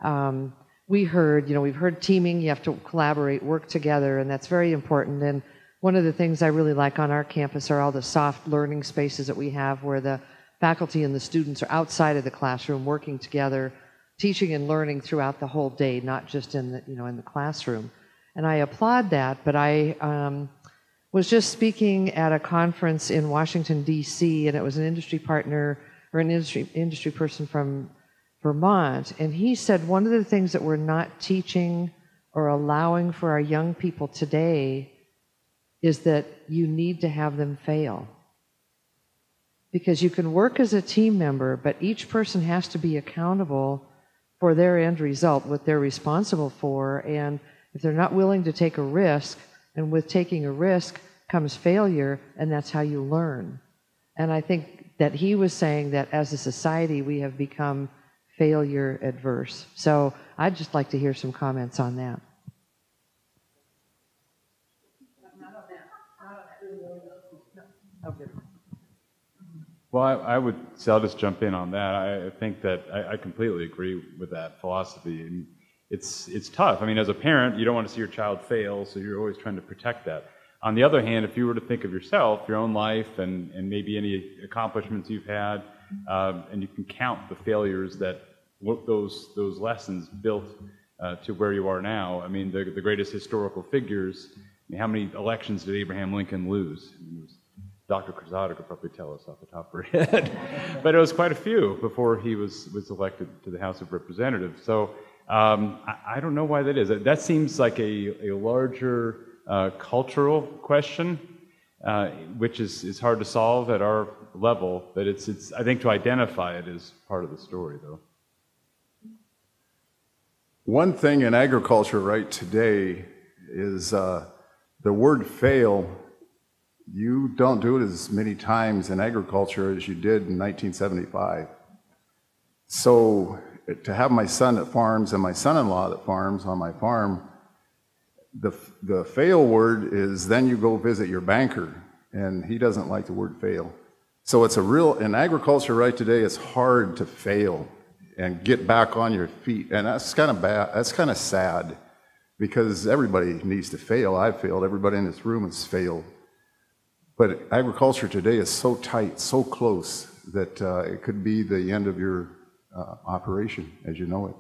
I: um, we heard, you know, we've heard teaming, you have to collaborate, work together, and that's very important. And one of the things I really like on our campus are all the soft learning spaces that we have where the faculty and the students are outside of the classroom working together, teaching and learning throughout the whole day, not just in the, you know, in the classroom. And I applaud that, but I um, was just speaking at a conference in Washington, D.C., and it was an industry partner or an industry, industry person from Vermont, and he said one of the things that we're not teaching or allowing for our young people today is that you need to have them fail. because you can work as a team member, but each person has to be accountable for their end result, what they're responsible for. And if they're not willing to take a risk, and with taking a risk comes failure, and that's how you learn. And I think that he was saying that as a society, we have become failure adverse. So I'd just like to hear some comments on that.
A: Well, I, I would say I'll just jump in on that. I, I think that I, I completely agree with that philosophy. And it's it's tough. I mean, as a parent, you don't want to see your child fail, so you're always trying to protect that. On the other hand, if you were to think of yourself, your own life, and, and maybe any accomplishments you've had, um, and you can count the failures that those those lessons built uh, to where you are now. I mean, the, the greatest historical figures. I mean, how many elections did Abraham Lincoln lose? I mean, Dr. Cruzado could probably tell us off the top of her head, but it was quite a few before he was was elected to the House of Representatives. So um, I, I, don't know why that is. That seems like a, a larger uh, cultural question, uh, which is, is hard to solve at our level. But it's, it's I think to identify it is part of the story, though.
F: One thing in agriculture right today is uh, the word fail. You don't do it as many times in agriculture as you did in 1975. So to have my son that farms and my son-in-law that farms on my farm, the, the fail word is then you go visit your banker, and he doesn't like the word fail. So it's a real, in agriculture right today, it's hard to fail and get back on your feet. And that's kind of bad. That's kind of sad because everybody needs to fail. I've failed. Everybody in this room has failed. But agriculture today is so tight, so close that uh, it could be the end of your uh, operation as you know it.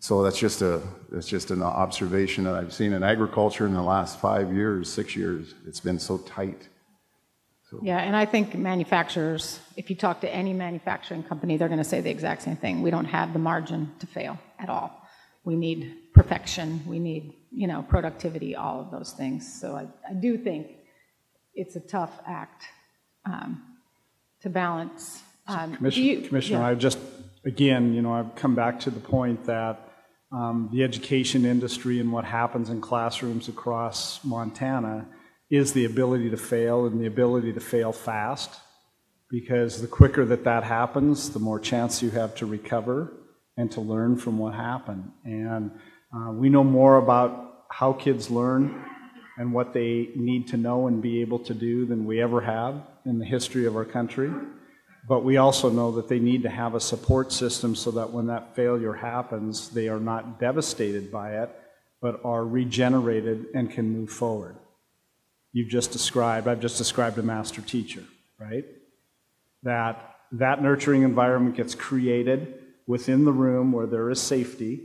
F: So that's just a that's just an observation that I've seen in agriculture in the last five years, six years. It's been so tight.
B: So. Yeah, and I think manufacturers, if you talk to any manufacturing company, they're going to say the exact same thing. We don't have the margin to fail at all. We need perfection. We need, you know, productivity, all of those things. So I, I do think it's a tough act um, to balance. Um,
D: Commissioner, you, Commissioner yeah. I just, again, you know, I've come back to the point that um, the education industry and what happens in classrooms across Montana is the ability to fail and the ability to fail fast. Because the quicker that that happens, the more chance you have to recover and to learn from what happened. And uh, we know more about how kids learn and what they need to know and be able to do than we ever have in the history of our country. But we also know that they need to have a support system so that when that failure happens, they are not devastated by it, but are regenerated and can move forward you've just described, I've just described a master teacher, right? That that nurturing environment gets created within the room where there is safety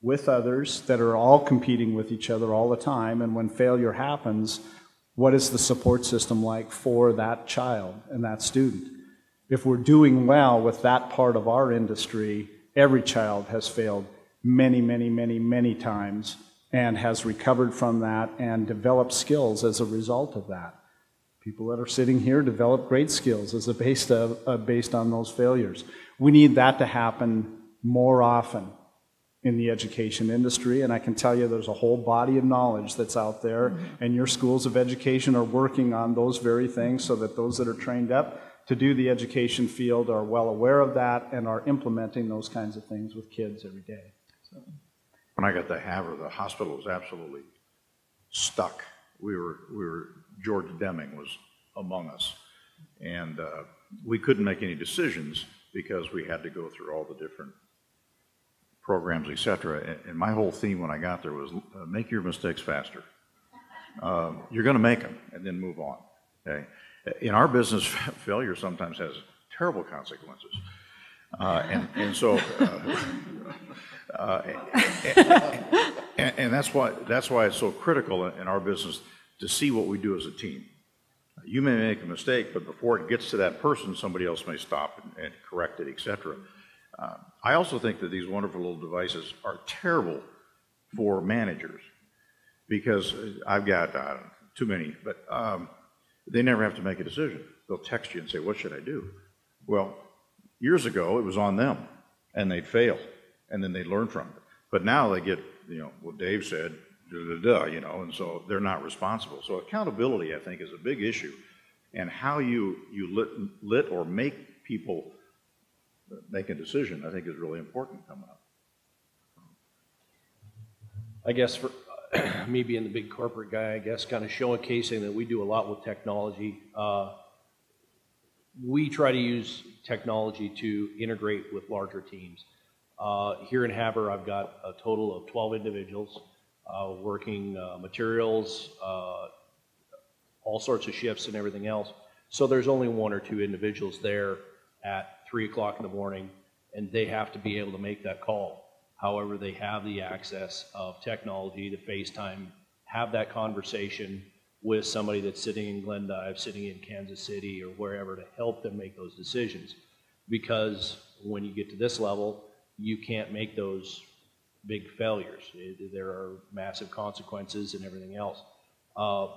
D: with others that are all competing with each other all the time. And when failure happens, what is the support system like for that child and that student? If we're doing well with that part of our industry, every child has failed many, many, many, many times and has recovered from that and developed skills as a result of that. People that are sitting here develop great skills as a based, of, uh, based on those failures. We need that to happen more often in the education industry, and I can tell you there's a whole body of knowledge that's out there, mm-hmm. and your schools of education are working on those very things so that those that are trained up to do the education field are well aware of that and are implementing those kinds of things with kids every day. So
G: when I got to Havre, the hospital was absolutely stuck. We were, we were, George Deming was among us. And uh, we couldn't make any decisions because we had to go through all the different programs, et cetera. And my whole theme when I got there was uh, make your mistakes faster. Uh, you're going to make them and then move on. Okay? In our business, failure sometimes has terrible consequences. Uh, and, and so uh, uh, and, and, that's why that's why it's so critical in our business to see what we do as a team. You may make a mistake, but before it gets to that person, somebody else may stop and, and correct it, etc. Uh, I also think that these wonderful little devices are terrible for managers because I've got uh, too many, but um, they never have to make a decision. They'll text you and say, what should I do? Well, years ago, it was on them, and they'd fail, and then they'd learn from it. But now they get, you know, what Dave said, da, da, da, you know, and so they're not responsible. So accountability, I think, is a big issue. And how you, you lit, lit or make people make a decision, I think, is really important coming up.
C: I guess for me being the big corporate guy, I guess kind of showcasing that we do a lot with technology. Uh, we try to use technology to integrate with larger teams. Uh, here in Havre, I've got a total of 12 individuals uh, working uh, materials, uh, all sorts of shifts and everything else. So there's only one or two individuals there at 3 o'clock in the morning, and they have to be able to make that call. However, they have the access of technology to FaceTime, have that conversation with somebody that's sitting in Glendive, sitting in Kansas City, or wherever to help them make those decisions. Because when you get to this level, you can't make those big failures. There are massive consequences and everything else. Uh,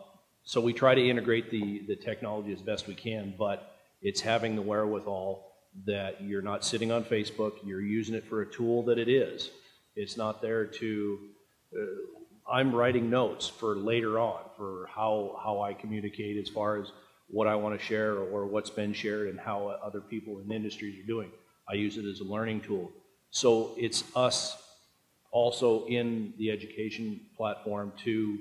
C: so we try to integrate the, the technology as best we can, but it's having the wherewithal that you're not sitting on Facebook, you're using it for a tool that it is. It's not there to, uh, I'm writing notes for later on for how, how I communicate as far as what I want to share or what's been shared and how other people in industries are doing. I use it as a learning tool. So it's us also in the education platform to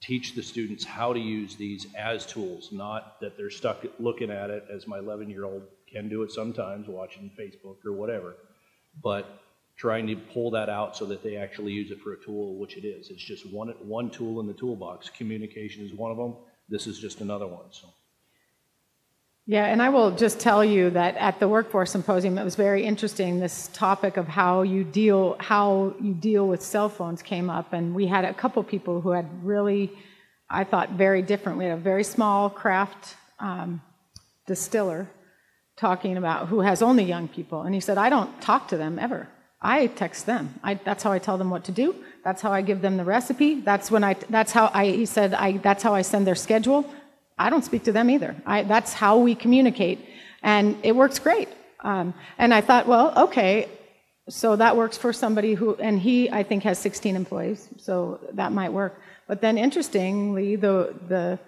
C: teach the students how to use these as tools, not that they're stuck looking at it as my 11 year old can do it sometimes, watching Facebook or whatever, but trying to pull that out so that they actually use it for a tool, which it is. It's just one, one tool in the toolbox. Communication is one of them. This is just another one. So.
B: Yeah, and I will just tell you that at the workforce symposium, it was very interesting. This topic of how you deal how you deal with cell phones came up, and we had a couple people who had really, I thought, very different. We had a very small craft um, distiller talking about who has only young people, and he said, "I don't talk to them ever. I text them. I, that's how I tell them what to do. That's how I give them the recipe. That's when I. That's how I." He said, "I. That's how I send their schedule." I don't speak to them either. I, that's how we communicate, and it works great. Um, and I thought, well, okay, so that works for somebody who, and he, I think, has 16 employees, so that might work. But then, interestingly, the the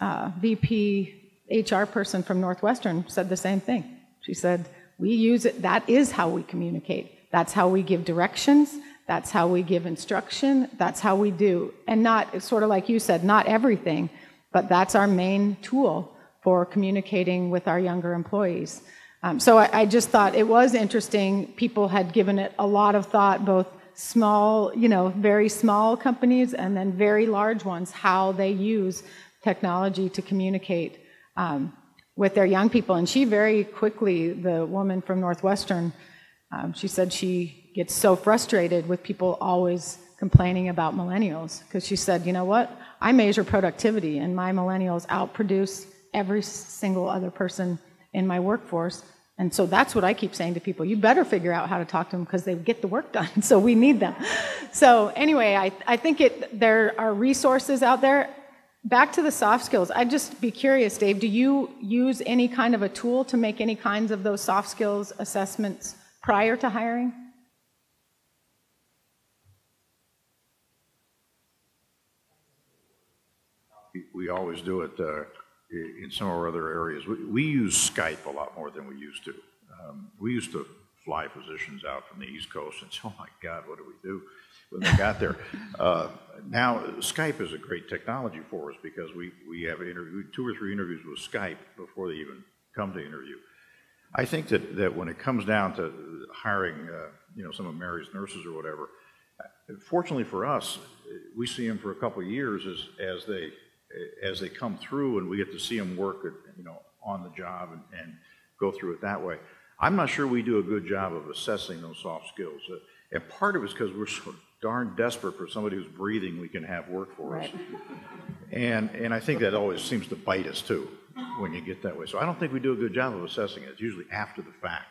B: uh, VP HR person from Northwestern said the same thing. She said, "We use it. That is how we communicate. That's how we give directions. That's how we give instruction. That's how we do, and not sort of like you said, not everything." But that's our main tool for communicating with our younger employees. Um, so I, I, just thought it was interesting. People had given it a lot of thought, both small, you know, very small companies and then very large ones, how they use technology to communicate um, with their young people. And she very quickly, the woman from Northwestern, um, she said she gets so frustrated with people always complaining about millennials because she said, you know what? I measure productivity, and my millennials outproduce every single other person in my workforce. And so that's what I keep saying to people. You better figure out how to talk to them because they get the work done. So we need them. So anyway, I, I think it, there are resources out there. Back to the soft skills. I'd just be curious, Dave, do you use any kind of a tool to make any kinds of those soft skills assessments prior to hiring?
G: We always do it uh, in some of our other areas. We, we, use Skype a lot more than we used to. Um, we used to fly physicians out from the East Coast and say, oh my God, what do we do when they got there? Uh, now, Skype is a great technology for us because we, we have interview, two or three interviews with Skype before they even come to interview. I think that, that when it comes down to hiring, uh, you know, some of Mary's nurses or whatever, fortunately for us, we see them for a couple of years as, as they as they come through and we get to see them work, at, you know, on the job and, and, go through it that way. I'm not sure we do a good job of assessing those soft skills. Uh, and part of it is because we're so darn desperate for somebody who's breathing we can have work for right. us. And, and I think that always seems to bite us too when you get that way. So I don't think we do a good job of assessing it. It's usually after the fact.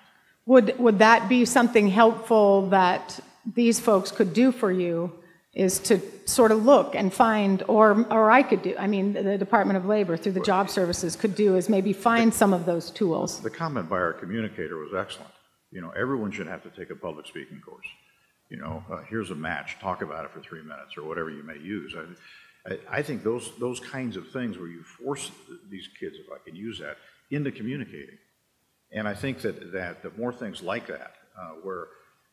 B: Would, would that be something helpful that these folks could do for you is to sort of look and find, or, or I could do, I mean, the Department of Labor through the job services could do is maybe find some of those tools.
G: The comment by our communicator was excellent. You know, everyone should have to take a public speaking course. You know, uh, here's a match, talk about it for three minutes or whatever you may use. I, I, I think those, those kinds of things where you force these kids, if I can use that, into communicating. And I think that, that the more things like that, uh, where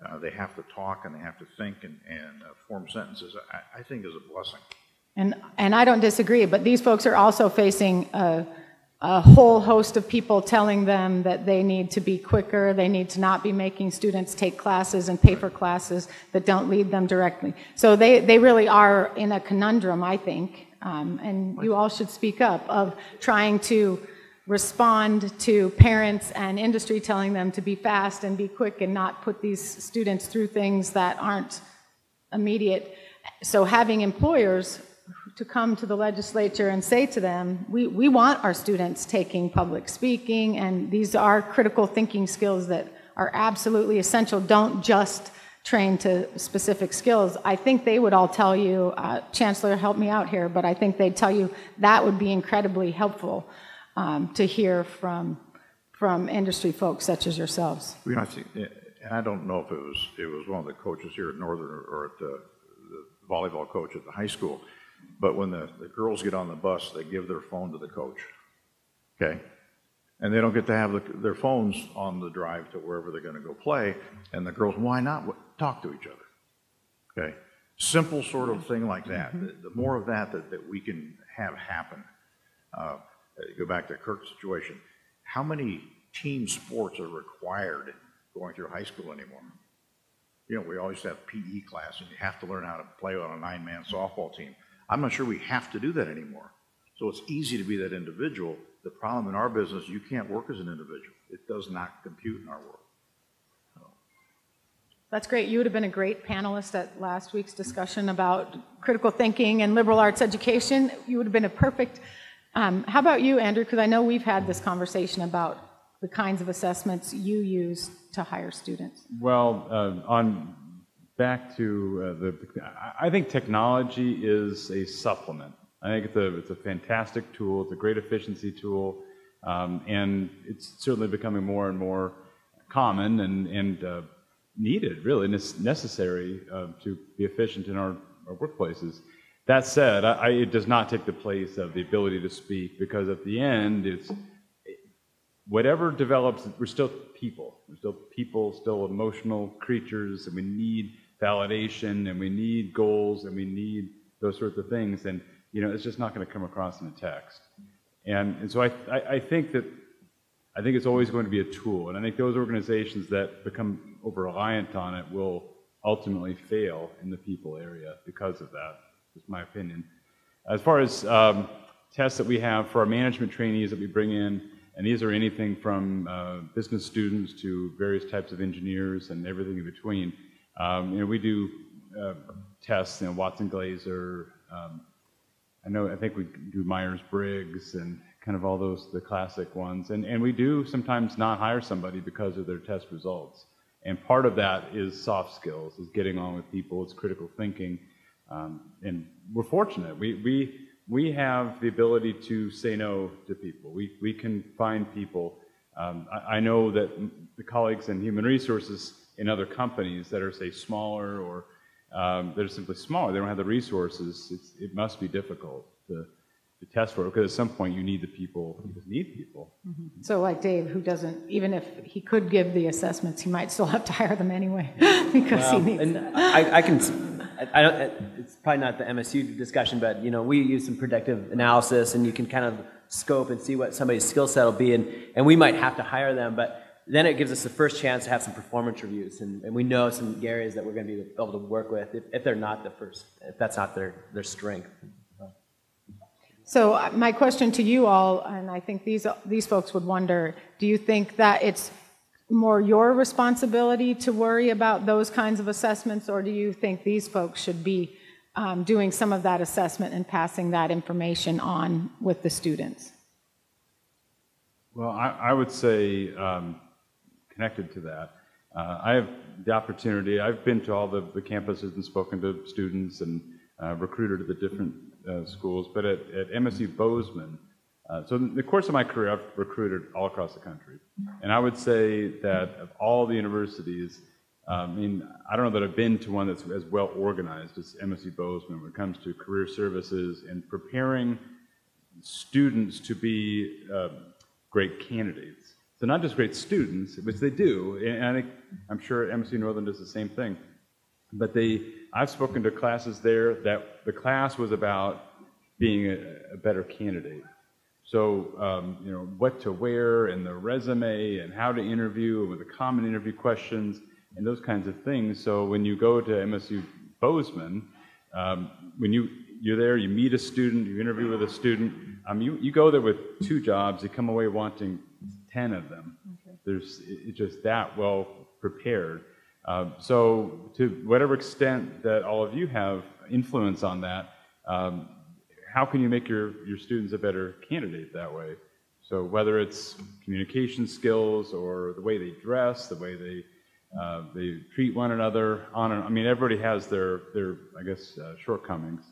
G: uh, they have to talk and they have to think and, and uh, form sentences, I, I, think is a blessing.
B: And, and I don't disagree, but these folks are also facing a, a whole host of people telling them that they need to be quicker, they need to not be making students take classes and paper classes that don't lead them directly. So they, they really are in a conundrum, I think, um, and you all should speak up, of trying to respond to parents and industry telling them to be fast and be quick and not put these students through things that aren't immediate. So having employers to come to the legislature and say to them, we, we want our students taking public speaking, and these are critical thinking skills that are absolutely essential. Don't just train to specific skills. I think they would all tell you, uh, Chancellor, help me out here, but I think they'd tell you that would be incredibly helpful um, to hear from from industry folks such as yourselves.
G: You know, I think, and I don't know if it was it was one of the coaches here at Northern or at the, the volleyball coach at the high school, but when the, the girls get on the bus, they give their phone to the coach. Okay, and they don't get to have the, their phones on the drive to wherever they're going to go play. And the girls, why not talk to each other? Okay, simple sort of thing like that. Mm-hmm. The, the, more of that, that that we can have happen. Uh, go back to Kirk's situation, how many team sports are required going through high school anymore? You know, we always have PE class and you have to learn how to play on a nine man softball team. I'm not sure we have to do that anymore. So it's easy to be that individual. The problem in our business, you can't work as an individual. It does not compute in our world.
B: That's great. You would have been a great panelist at last week's discussion about critical thinking and liberal arts education. You would have been a perfect um, how about you, Andrew? Because I know we've had this conversation about the kinds of assessments you use to hire students.
A: Well, uh, on back to uh, the, I think technology is a supplement. I think it's a, it's a fantastic tool. It's a great efficiency tool, um, and it's certainly becoming more and more common and, and uh, needed, really and it's necessary uh, to be efficient in our, our workplaces. That said, I, it does not take the place of the ability to speak because at the end, it's whatever develops, we're still people. We're still people, still emotional creatures, and we need validation, and we need goals, and we need those sorts of things. And you know, it's just not going to come across in a text. And, and so I, I, I think that I think it's always going to be a tool. And I think those organizations that become over reliant on it will ultimately fail in the people area because of that. Just my opinion. As far as um, tests that we have for our management trainees that we bring in, and these are anything from uh, business students to various types of engineers and everything in between. Um, you know, we do uh, tests, you know, Watson Glaser. Um, I know, I think we do Myers Briggs and kind of all those the classic ones. And and we do sometimes not hire somebody because of their test results. And part of that is soft skills, is getting on with people, it's critical thinking. Um, and we're fortunate. We, we, we have the ability to say no to people. We, we can find people. Um, I, I, know that the colleagues in human resources in other companies that are, say, smaller or um, that are simply smaller, they don't have the resources. It's, it must be difficult to, to test for it because at some point you need the people, you just need people.
B: Mm-hmm. So, like Dave, who doesn't, even if he could give the assessments, he might still have to hire them anyway because well, he needs them.
E: I, I can I, it's probably not the MSU discussion, but you know, we use some predictive analysis, and you can kind of scope and see what somebody's skill set will be, and, and we might have to hire them, but then it gives us the first chance to have some performance reviews, and, and we know some areas that we're going to be able to work with if, if they're not the first, if that's not their, their strength.
B: So uh, my question to you all, and I think these these folks would wonder: Do you think that it's more your responsibility to worry about those kinds of assessments, or do you think these folks should be um, doing some of that assessment and passing that information on with the students?
A: Well, I, I would say, um, connected to that, Uh, I have the opportunity, I've been to all the, the campuses and spoken to students and uh, recruited to the different uh, schools, but at, at MSU Bozeman, uh, so in the course of my career, I've recruited all across the country. And I would say that of all the universities, um, I mean, I don't know that I've been to one that's as well organized as MSU Bozeman when it comes to career services and preparing students to be uh, great candidates. So not just great students, which they do, and I think, I'm sure MSU Northern does the same thing. But they, I've spoken to classes there that the class was about being a, a better candidate. So, um, you know, what to wear and the resume and how to interview with the common interview questions and those kinds of things. So when you go to MSU Bozeman, um, when you, you're there, you meet a student, you interview with a student, um, you, you go there with two jobs, you come away wanting 10 of them. Okay. There's it's just that well prepared. Um, so to whatever extent that all of you have influence on that, um, how can you make your, your students a better candidate that way? So whether it's communication skills or the way they dress, the way they uh, they treat one another. On and, I mean, everybody has their their I guess uh, shortcomings,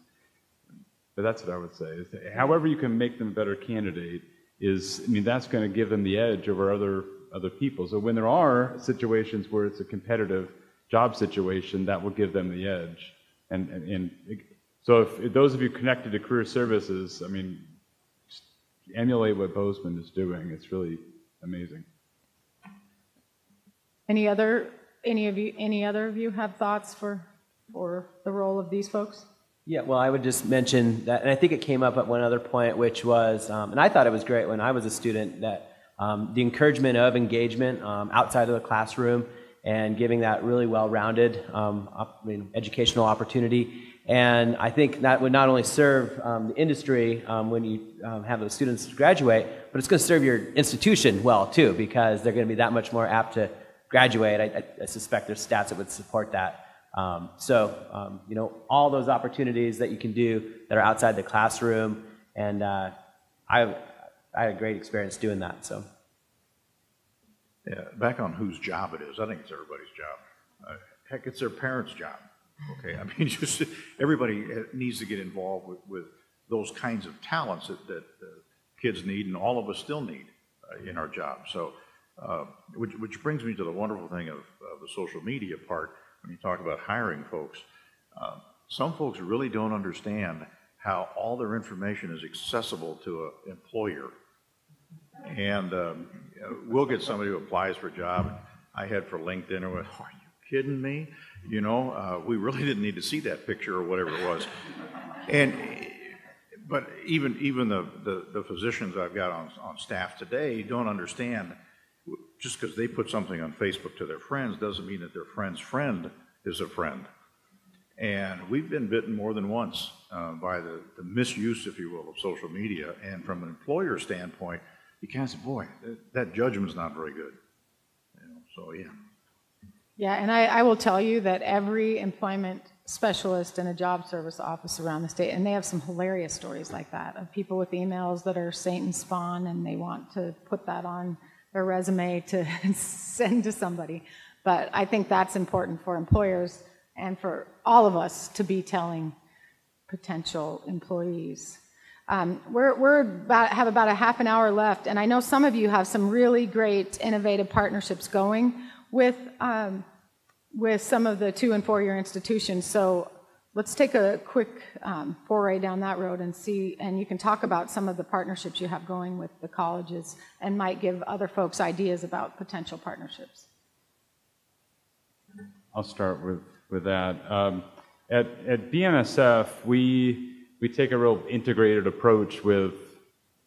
A: but that's what I would say. Is however you can make them a better candidate is I mean that's going to give them the edge over other other people. So when there are situations where it's a competitive job situation, that will give them the edge. And and, and so if, if those of you connected to career services, I mean, emulate what Bozeman is doing. It's really amazing.
B: Any other, any of you, any other of you have thoughts for, for the role of these folks?
E: Yeah, well, I would just mention that, and I think it came up at one other point, which was, um, and I thought it was great when I was a student, that um, the encouragement of engagement um, outside of the classroom and giving that really well-rounded um, op- I mean, educational opportunity. And I think that would not only serve um, the industry um, when you have the students graduate, but it's going to serve your institution well too, because they're going to be that much more apt to graduate, I, I, suspect there's stats that would support that. Um, so, um, you know, all those opportunities that you can do that are outside the classroom, and uh, I, I had a great experience doing that. So,
G: yeah, back on whose job it is, I think it's everybody's job. Uh, heck, it's their parents' job. Okay, I mean, just everybody needs to get involved with, with those kinds of talents that, that uh, kids need, and all of us still need uh, in our job. So. Uh, which, which, brings me to the wonderful thing of, of, the social media part when you talk about hiring folks. Uh, some folks really don't understand how all their information is accessible to an employer. And um, we'll get somebody who applies for a job. I had for LinkedIn, and went, are you kidding me? You know, uh, we really didn't need to see that picture or whatever it was. And but even even the, the, the physicians I've got on, on staff today don't understand just because they put something on Facebook to their friends doesn't mean that their friend's friend is a friend. And we've been bitten more than once uh, by the, the, misuse, if you will, of social media. And from an employer standpoint, you of say, boy, that, that judgment's not very good. You know, so, yeah.
B: Yeah, and I, I will tell you that every employment specialist in a job service office around the state, and they have some hilarious stories like that of people with emails that are Satan spawn and they want to put that on their resume to send to somebody. But I think that's important for employers and for all of us to be telling potential employees. Um, we're, we're about, have about a half an hour left, and I know some of you have some really great innovative partnerships going with, um, with some of the two and four year institutions. So let's take a quick um, foray down that road and see, and you can talk about some of the partnerships you have going with the colleges and might give other folks ideas about potential partnerships.
A: I'll start with, with that. Um, at, at BNSF, we, we take a real integrated approach with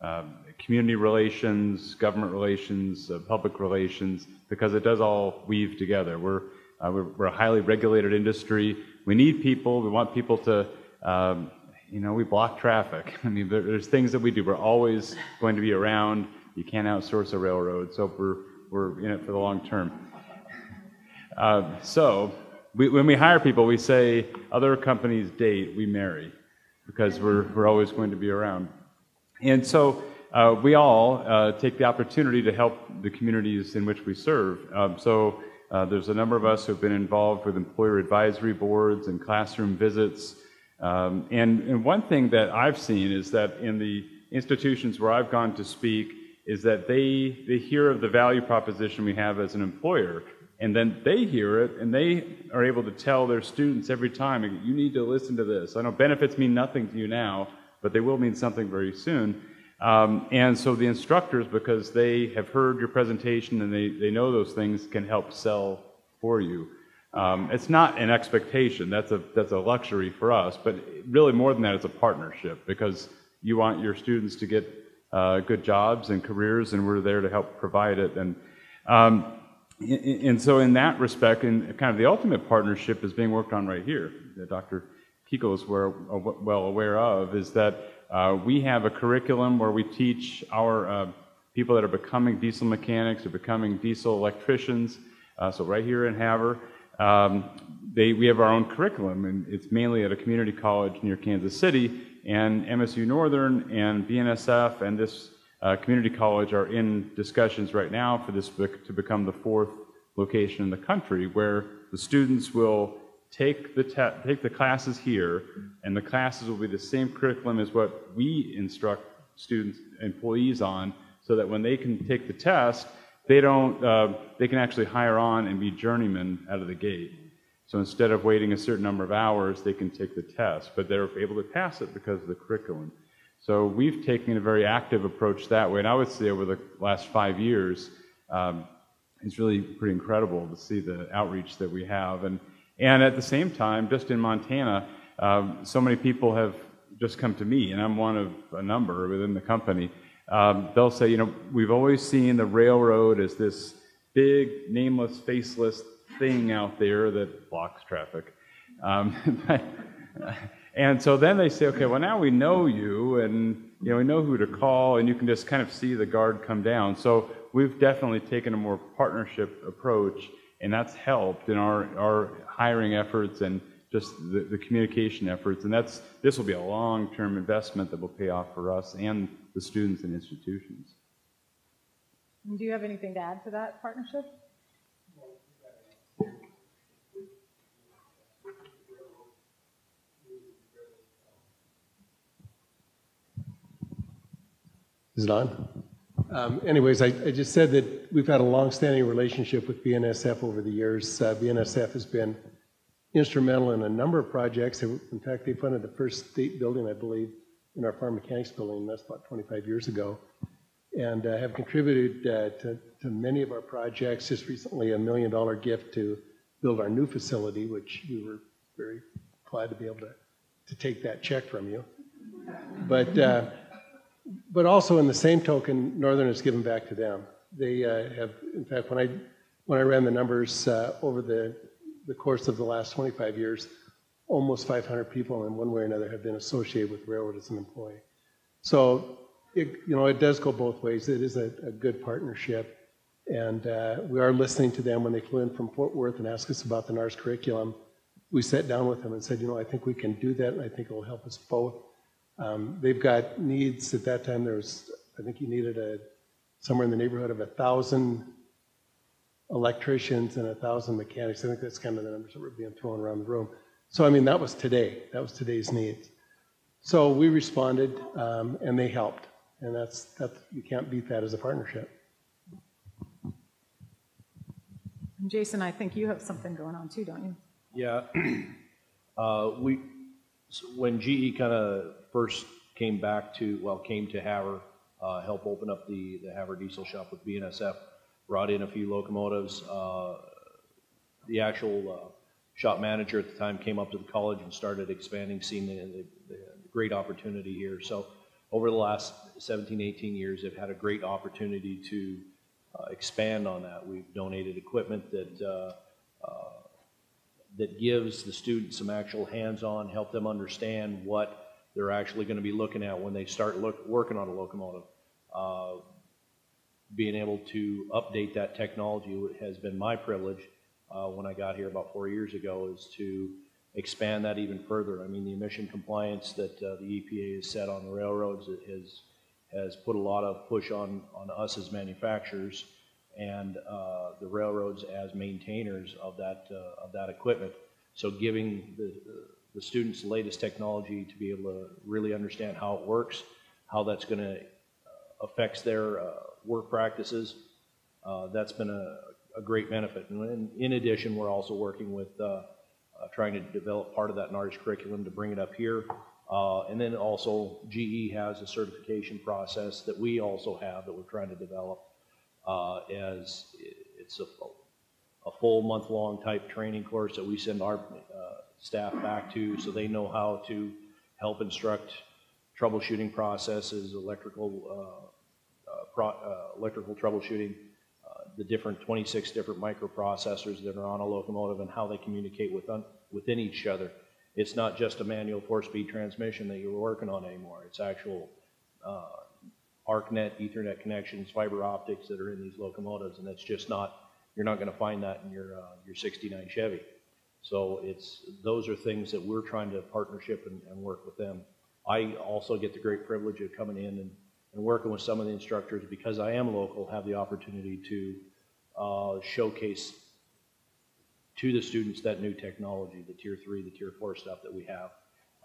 A: um, community relations, government relations, uh, public relations, because it does all weave together. We're, uh, we're, we're, a highly regulated industry we need people. We want people to, um, you know, we block traffic. I mean, there, there's things that we do. We're always going to be around. You can't outsource a railroad, so we're, we're in it for the long term. Uh, so we, when we hire people, we say other companies date, we marry, because we're, we're always going to be around. And so uh, we all uh, take the opportunity to help the communities in which we serve. Um, so Uh, there's a number of us who have been involved with employer advisory boards and classroom visits. Um, and, and one thing that I've seen is that in the institutions where I've gone to speak, is that they, they hear of the value proposition we have as an employer. And then they hear it and they are able to tell their students every time, you need to listen to this. I know benefits mean nothing to you now, but they will mean something very soon. Um, and so the instructors, because they have heard your presentation and they, they know those things, can help sell for you. Um, it's not an expectation, that's a, that's a luxury for us, but really more than that, it's a partnership because you want your students to get uh, good jobs and careers, and we're there to help provide it. And, um, and so, in that respect, and kind of the ultimate partnership is being worked on right here, Dr. Kegel is well aware of, is that uh, we have a curriculum where we teach our uh, people that are becoming diesel mechanics or becoming diesel electricians. Uh, so, right here in Havre, um, they, we have our own curriculum, and it's mainly at a community college near Kansas City and MSU Northern and BNSF and this uh, community college are in discussions right now for this to become the fourth location in the country where the students will take the take the classes here and the classes will be the same curriculum as what we instruct students employees on so that when they can take the test they don't uh, they can actually hire on and be journeymen out of the gate so instead of waiting a certain number of hours, they can take the test, but they're able to pass it because of the curriculum. So we've taken a very active approach that way, and I would say over the last five years, um, it's really pretty incredible to see the outreach that we have. And, and at the same time, just in Montana, um, so many people have just come to me, and I'm one of a number within the company. Um, they'll say, you know, we've always seen the railroad as this big, nameless, faceless thing out there that blocks traffic. Um, and so then they say, okay, well, now we know you, and you know, we know who to call, and you can just kind of see the guard come down. So we've definitely taken a more partnership approach, and that's helped in our, our hiring efforts and just the, the communication efforts. And that's this will be a long-term investment that will pay off for us and the students and institutions.
B: Do you have anything to add to that partnership?
J: Is it on? Um, anyways, I, I, just said that we've had a long-standing relationship with BNSF over the years. Uh, BNSF has been instrumental in a number of projects. In fact, they funded the first state building, I believe, in our farm mechanics building. That's about 25 years ago. And uh, have contributed uh, to, to, many of our projects. Just recently, a million dollar gift to build our new facility, which we were very glad to be able to, to take that check from you. But uh, but also in the same token, Northern has given back to them. They uh, have, in fact, when I when I ran the numbers uh, over the the course of the last 25 years, almost 500 people in one way or another have been associated with railroad as an employee. So, it, you know, it does go both ways. It is a, a good partnership, and uh, we are listening to them when they flew in from Fort Worth and asked us about the NARS curriculum. We sat down with them and said, you know, I think we can do that, and I think it will help us both um, they've got needs at that time. There was, I think, you needed a somewhere in the neighborhood of a thousand electricians and a thousand mechanics. I think that's kind of the numbers that were being thrown around the room. So I mean, that was today. That was today's needs. So we responded, um, and they helped, and that's that. You can't beat that as a partnership.
B: Jason, I think you have something going on too, don't you?
C: Yeah. Uh, we so when GE kind of first came back to, well, came to Havre, uh, help open up the, the Havre diesel shop with BNSF, brought in a few locomotives. Uh, the actual uh, shop manager at the time came up to the college and started expanding, seeing the, the, the great opportunity here. So over the last 17, 18 years, they've had a great opportunity to uh, expand on that. We've donated equipment that uh, uh, that gives the students some actual hands-on, help them understand what they're actually going to be looking at when they start look, working on a locomotive. Uh, being able to update that technology has been my privilege uh, when I got here about four years ago is to expand that even further. I mean, the emission compliance that uh, the EPA has set on the railroads has, has put a lot of push on, on us as manufacturers and uh, the railroads as maintainers of that, uh, of that equipment. So giving the, the students latest technology to be able to really understand how it works, how that's going to affects their uh, work practices, uh, that's been a, a, great benefit. And in, addition, we're also working with uh, trying to develop part of that NARS curriculum to bring it up here. and then also GE has a certification process that we also have that we're trying to develop uh, as it's a, a full month-long type training course that we send our uh, staff back to so they know how to help instruct troubleshooting processes, electrical, uh, uh pro, uh, electrical troubleshooting, uh, the different 26 different microprocessors that are on a locomotive and how they communicate with within each other. It's not just a manual four-speed transmission that you're working on anymore. It's actual ArcNet, Ethernet connections, fiber optics that are in these locomotives, and it's just not, you're not going to find that in your, uh, your 69 Chevy. So it's, those are things that we're trying to partnership and, and, work with them. I also get the great privilege of coming in and, and working with some of the instructors because I am local, have the opportunity to uh, showcase to the students that new technology, the tier three, the tier four stuff that we have,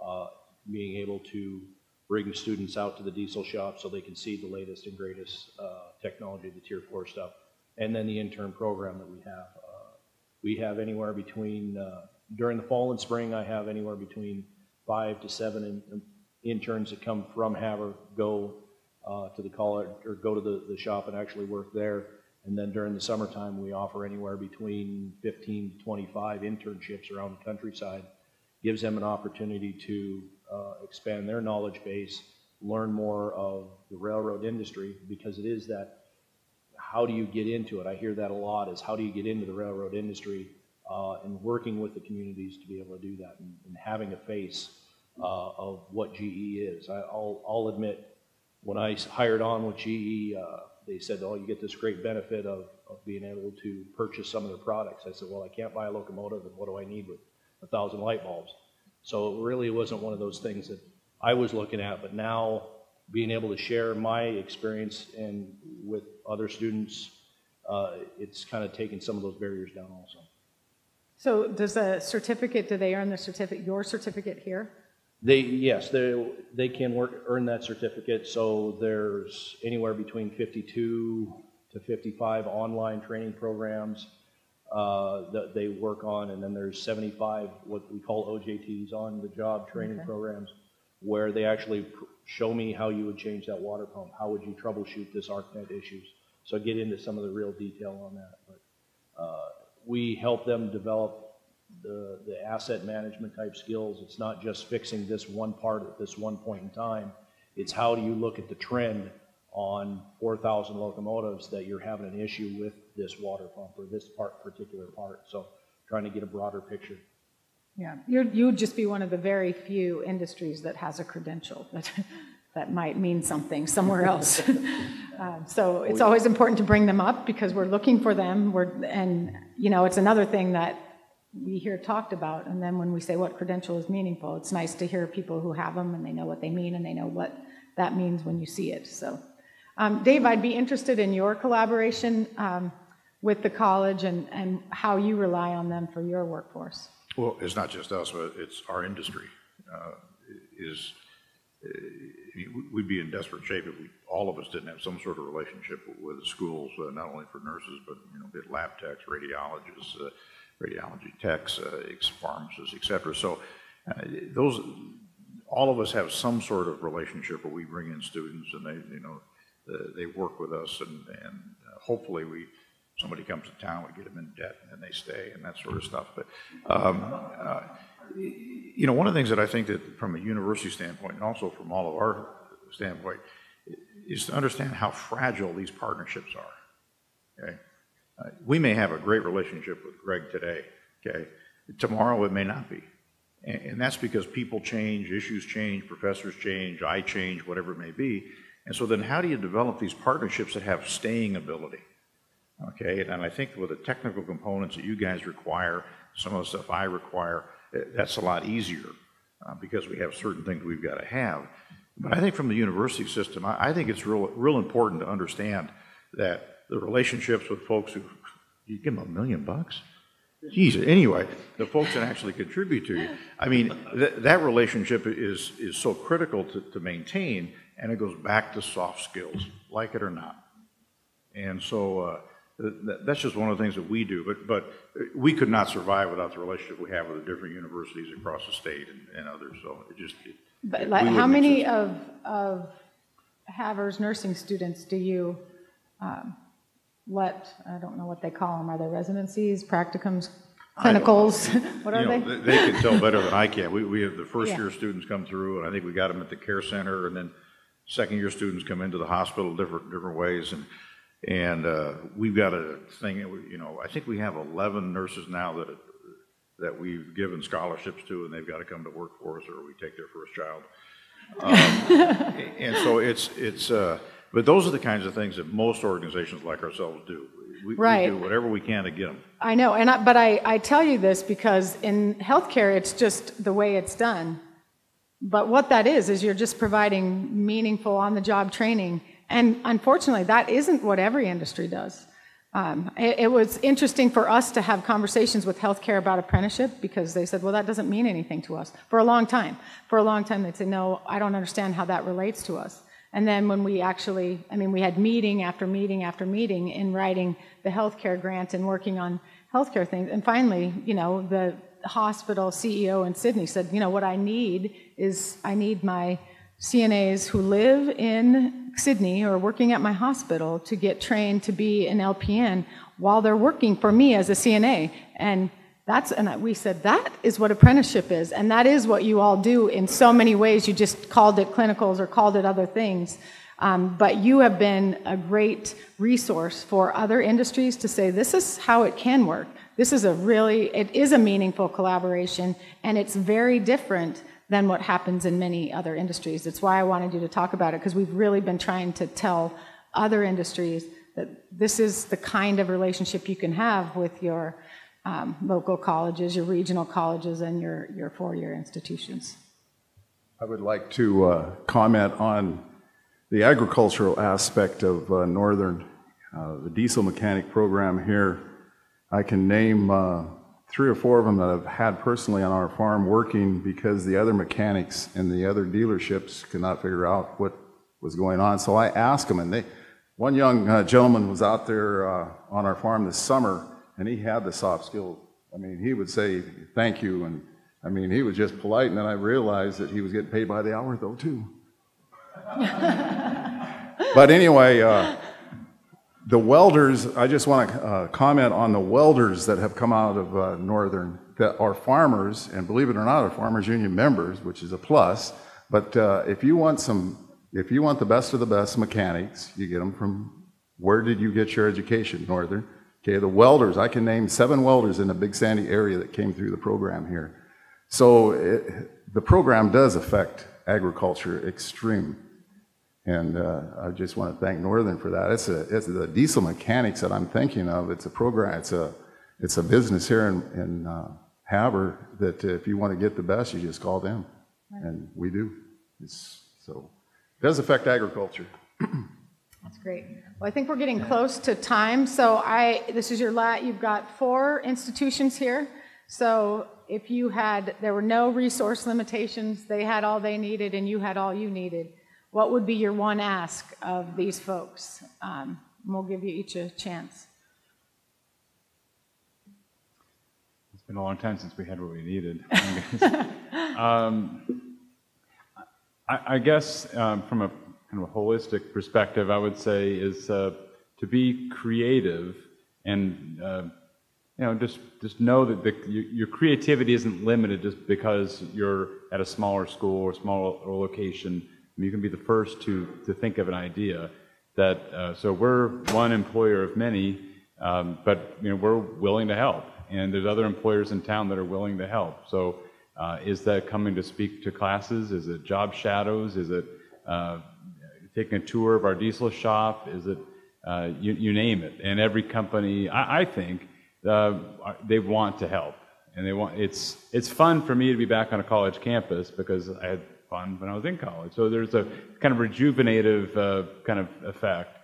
C: uh, being able to bring students out to the diesel shop so they can see the latest and greatest uh, technology, the Tier 4 stuff, and then the intern program that we have. We have anywhere between, uh, during the fall and spring, I have anywhere between five to seven in, in interns that come from Havre, go uh, to the college, or go to the, the shop and actually work there. And then during the summertime, we offer anywhere between 15 to 25 internships around the countryside. Gives them an opportunity to uh, expand their knowledge base, learn more of the railroad industry, because it is that how do you get into it? I hear that a lot is how do you get into the railroad industry uh, and working with the communities to be able to do that and, and having a face uh, of what GE is. I, will I'll admit, when I hired on with GE, uh, they said, oh, you get this great benefit of, of being able to purchase some of their products. I said, well, I can't buy a locomotive, and what do I need with a thousand light bulbs? So it really wasn't one of those things that I was looking at, but now being able to share my experience and with other students, uh, it's kind of taken some of those barriers down also.
B: So does a certificate, do they earn the certificate, your certificate here?
C: They, yes, they, they can work, earn that certificate. So there's anywhere between 52 to 55 online training programs uh, that they work on, and then there's 75 what we call OJTs on the job training okay. programs, where they actually show me how you would change that water pump, how would you troubleshoot this ArcNet issues. So I get into some of the real detail on that. But uh, we help them develop the, the asset management type skills. It's not just fixing this one part at this one point in time. It's how do you look at the trend on 4,000 locomotives that you're having an issue with this water pump or this part, particular part. So trying to get a broader picture.
B: Yeah, you would just be one of the very few industries that has a credential that, that might mean something somewhere else. um, so it's always important to bring them up because we're looking for them. We're, and, you know, it's another thing that we hear talked about. And then when we say what credential is meaningful, it's nice to hear people who have them and they know what they mean and they know what that means when you see it. So um, Dave, I'd be interested in your collaboration um, with the college and, and how you rely on them for your workforce.
G: Well, it's not just us, but it's our industry. Uh, is we'd be in desperate shape if we, all of us didn't have some sort of relationship with schools, uh, not only for nurses, but you know, lab techs, radiologists, uh, radiology techs, uh, pharmacists, et cetera. So uh, those, all of us have some sort of relationship where we bring in students and they, you know, they work with us, and, and uh, hopefully we somebody comes to town, we get them in debt, and they stay, and that sort of stuff. But um, uh, you know, one of the things that I think that from a university standpoint, and also from all of our standpoint, is to understand how fragile these partnerships are. Okay, uh, we may have a great relationship with Greg today. Okay, tomorrow it may not be. And, and that's because people change, issues change, professors change, I change, whatever it may be. And so then how do you develop these partnerships that have staying ability? Okay, and I think with the technical components that you guys require, some of the stuff I require, that's a lot easier uh, because we have certain things we've got to have. But I think from the university system, I, I think it's real, real important to understand that the relationships with folks who, you give them a million bucks? Jesus, anyway, the folks that actually contribute to you. I mean, th- that relationship is, is so critical to, to maintain, and it goes back to soft skills, like it or not. And so uh, that's just one of the things that we do. But, but we could not survive without the relationship we have with the different universities across the state and, and others. So it just. It,
B: But like, how many of, of Havre's nursing students do you um, let, I don't know what they call them, are they residencies, practicums,
G: I don't know.
B: clinicals? What are
G: You know,
B: they?
G: They can tell better than I can. We, we have the first
B: Yeah.
G: year students come through, and I think we got them at the care center, and then second year students come into the hospital different, different ways, and, and, uh, we've got a thing, you know, I think we have eleven nurses now that, that we've given scholarships to, and they've got to come to work for us, or we take their first child. Um, And so it's, it's, uh, but those are the kinds of things that most organizations like ourselves do. We- We do whatever we can to get them.
B: I know, and I, but I, I tell you this because in healthcare, it's just the way it's done. But what that is, is you're just providing meaningful on-the-job training. And unfortunately, that isn't what every industry does. Um, it, it was interesting for us to have conversations with healthcare about apprenticeship because they said, well, that doesn't mean anything to us. For a long time. For a long time, they'd say, no, I don't understand how that relates to us. And then when we actually, I mean, we had meeting after meeting after meeting in writing the healthcare grant and working on healthcare things. And finally, you know, the hospital CEO in Sidney said, you know, what I need is I need my CNAs who live in Sidney or working at my hospital to get trained to be an LPN while they're working for me as a CNA. And that's, and we said, that is what apprenticeship is. And that is what you all do in so many ways. You just called it clinicals or called it other things. Um, but you have been a great resource for other industries to say, this is how it can work. This is a really, it is a meaningful collaboration, and it's very different than what happens in many other industries. It's why I wanted you to talk about it, because we've really been trying to tell other industries that this is the kind of relationship you can have with your um, local colleges, your regional colleges, and your, your four-year institutions.
F: I would like to uh, comment on the agricultural aspect of uh, Northern, uh, the diesel mechanic program here. I can name uh, three or four of them that I've had personally on our farm working because the other mechanics and the other dealerships could not figure out what was going on. So I asked them, and they, one young uh, gentleman was out there uh, on our farm this summer, and he had the soft skills. I mean, he would say thank you, and I mean, he was just polite, and then I realized that he was getting paid by the hour, though, too. but anyway, uh, the welders, I just want to uh, comment on the welders that have come out of uh, Northern that are farmers, and believe it or not, are Farmers Union members, which is a plus. But uh, if you want some, if you want the best of the best mechanics, you get them from where did you get your education, Northern? Okay, the welders, I can name seven welders in the Big Sandy area that came through the program here. So it, the program does affect agriculture extreme. And uh, I just want to thank Northern for that. It's, a, it's the diesel mechanics that I'm thinking of. It's a program, it's a, it's a business here in, in uh, Havre that if you want to get the best, you just call them. And we do. It's, so it does affect agriculture.
B: That's great. Well, I think we're getting close to time. So I, this is your lat. You've got four institutions here. So if you had, there were no resource limitations. They had all they needed, and you had all you needed. What would be your one ask of these folks? Um, we'll give you each a chance.
A: It's been a long time since we had what we needed. um, I, I guess um, from a kind of a holistic perspective, I would say is uh, to be creative and uh, you know just just know that the, your, your creativity isn't limited just because you're at a smaller school or smaller location. You can be the first to to think of an idea. That uh, so we're one employer of many, um, but you know we're willing to help, and there's other employers in town that are willing to help. So uh, is that coming to speak to classes? Is it job shadows? Is it uh, taking a tour of our diesel shop? Is it uh, you, you, name it? And every company, I, I think, uh, they want to help, and they want. It's it's fun for me to be back on a college campus because I had fun when I was in college. So there's a kind of rejuvenative uh, kind of effect.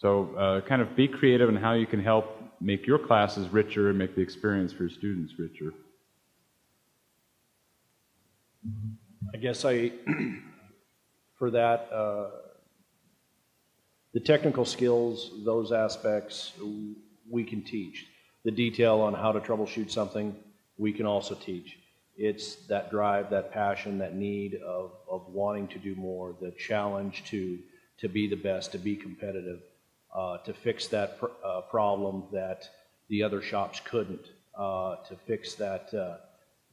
A: So uh, kind of be creative in how you can help make your classes richer and make the experience for your students richer.
C: I guess I, for that, uh, the technical skills, those aspects, we can teach. The detail on how to troubleshoot something, we can also teach. It's that drive, that passion, that need of, of wanting to do more, the challenge to, to be the best, to be competitive, uh, to fix that pr- uh, problem that the other shops couldn't, uh, to fix that, uh,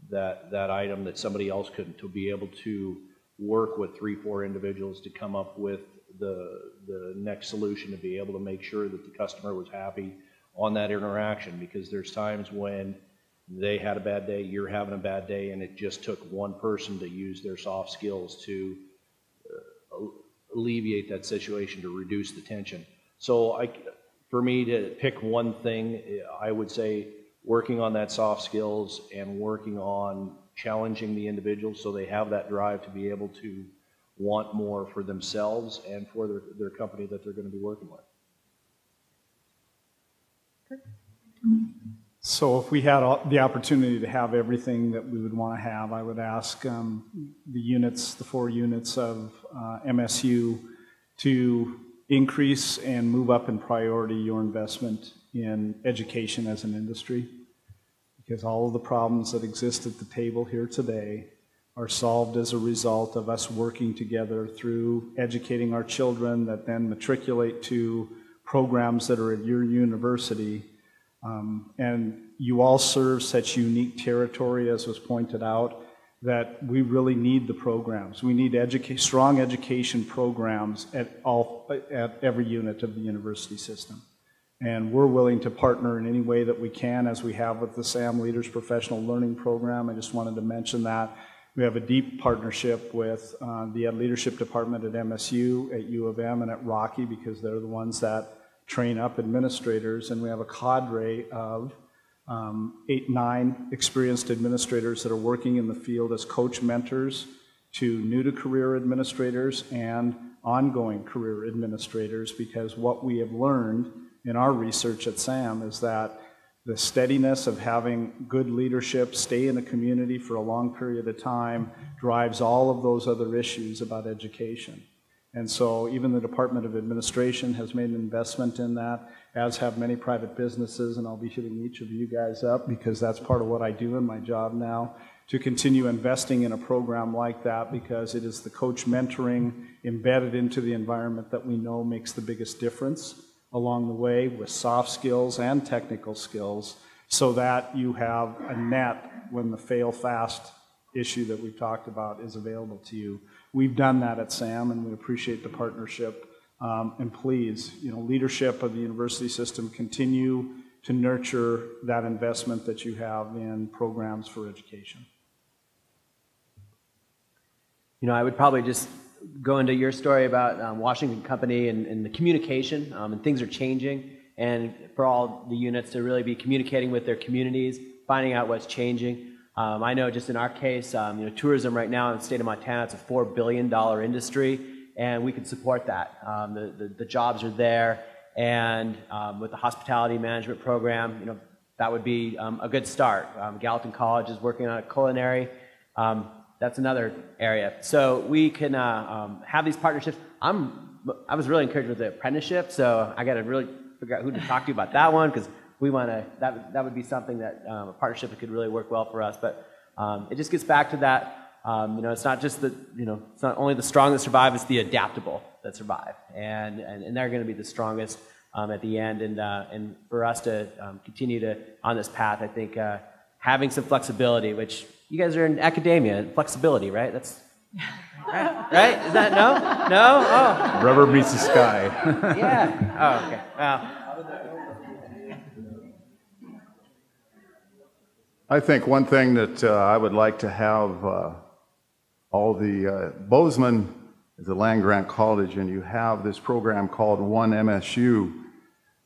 C: that, that item that somebody else couldn't, to be able to work with three, four individuals to come up with the, the next solution to be able to make sure that the customer was happy on that interaction. Because there's times when they had a bad day, you're having a bad day, and it just took one person to use their soft skills to uh, alleviate that situation, to reduce the tension. So I, for me to pick one thing, I would say working on that soft skills and working on challenging the individuals so they have that drive to be able to want more for themselves and for their, their company that they're going to be working with.
D: So if we had the opportunity to have everything that we would want to have, I would ask um, the units, the four units of uh, MSU to increase and move up in priority your investment in education as an industry. Because all of the problems that exist at the table here today are solved as a result of us working together through educating our children that then matriculate to programs that are at your university um, and you all serve such unique territory, as was pointed out, that we really need the programs. We need educa- strong education programs at, all, at every unit of the university system. And we're willing to partner in any way that we can, as we have with the SAM Leaders Professional Learning Program. I just wanted to mention that. We have a deep partnership with uh, the Ed Leadership Department at MSU, at U of M, and at Rocky because they're the ones that train up administrators, and we have a cadre of um, eight, nine experienced administrators that are working in the field as coach mentors to new to career administrators and ongoing career administrators because what we have learned in our research at SAM is that the steadiness of having good leadership stay in a community for a long period of time drives all of those other issues about education. And so even the Department of Administration has made an investment in that, as have many private businesses, and I'll be hitting each of you guys up because that's part of what I do in my job now, to continue investing in a program like that because it is the coach mentoring embedded into the environment that we know makes the biggest difference along the way with soft skills and technical skills so that you have a net when the fail fast issue that we've talked about is available to you We've done that at SAM, and we appreciate the partnership. Um, and please, you know, leadership of the university system continue to nurture that investment that you have in programs for education.
E: You know, I would probably just go into your story about um, Washington Company and, and the communication, um, and things are changing, and for all the units to really be communicating with their communities, finding out what's changing. Um, I know just in our case, um, you know, tourism right now in the state of Montana, it's a $4 billion industry, and we can support that. Um, the, the, the, jobs are there, and um, with the hospitality management program, you know, that would be um, a good start. Um, Gallatin College is working on a culinary. that's another area. So we can uh, have these partnerships. I'm, I was really encouraged with the apprenticeship, so I got to really figure out who to talk to about that one because we want to, that, that would be something that um, a partnership that could really work well for us. But um, it just gets back to that, um, you know, it's not just the, you know, it's not only the strong that survive, it's the adaptable that survive. And, and, and they're going to be the strongest um, at the end. And, uh, and for us to um, continue to, on this path, I think uh, having some flexibility, which you guys are in academia, flexibility, right? That's, right? right? Is that no? No? Oh.
A: Rubber meets the sky.
E: yeah. Oh, okay. Well,
F: I think one thing that uh, I would like to have uh, all the uh, Bozeman is a land grant college, and you have this program called One MSU.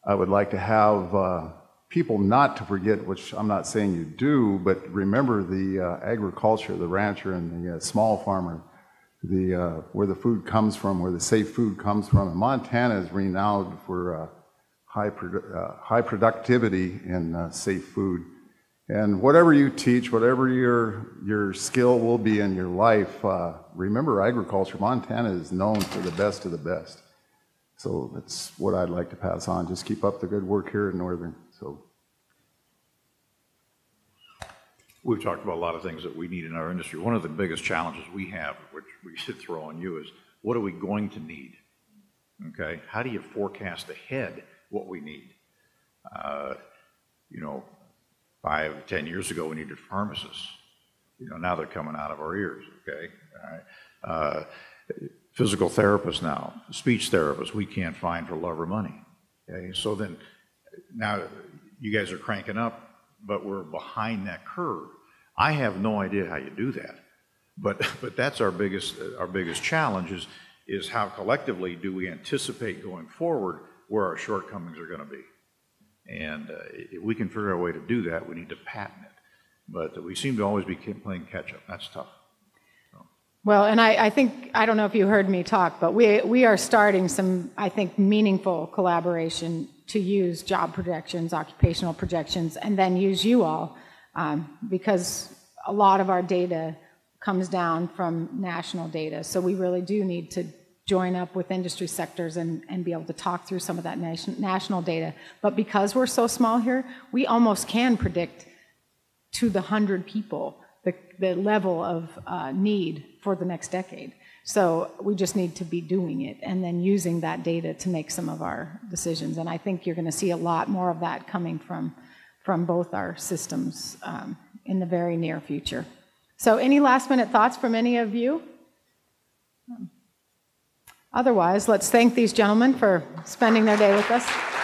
F: I would like to have uh, people not to forget, which I'm not saying you do, but remember the uh, agriculture, the rancher, and the uh, small farmer the, where the food comes from, where the safe food comes from. And Montana is renowned for high, high productivity in safe food. And whatever you teach, whatever your, your skill will be in your life, uh, remember agriculture. Montana is known for the best of the best. So that's what I'd like to pass on. Just keep up the good work here in Northern. So
G: We've talked about a lot of things that we need in our industry. One of the biggest challenges we have, which we should throw on you, is what are we going to need? Okay, how do you forecast ahead what we need? Uh, you know, five, ten years ago, we needed pharmacists. You know, now they're coming out of our ears. Okay. Uh, physical therapists now, speech therapists, we can't find for love or money. Okay, so then now you guys are cranking up, but we're behind that curve. I have no idea how you do that, but but that's our biggest our biggest challenge is is how collectively do we anticipate going forward where our shortcomings are going to be, and uh, if we can figure out a way to do that, we need to patent it. But we seem to always be playing catch up. That's tough.
B: Well, and I, I, think, I don't know if you heard me talk, but we, we are starting some, I think, meaningful collaboration to use job projections, occupational projections, and then use you all um, because a lot of our data comes down from national data. So we really do need to join up with industry sectors and, and be able to talk through some of that nation, national data. But because we're so small here, we almost can predict to the 100 people the, the level of uh, need for the next decade. So we just need to be doing it and then using that data to make some of our decisions. And I think you're going to see a lot more of that coming from, from both our systems um, in the very near future. So, any last minute thoughts from any of you? Otherwise, let's thank these gentlemen for spending their day with us.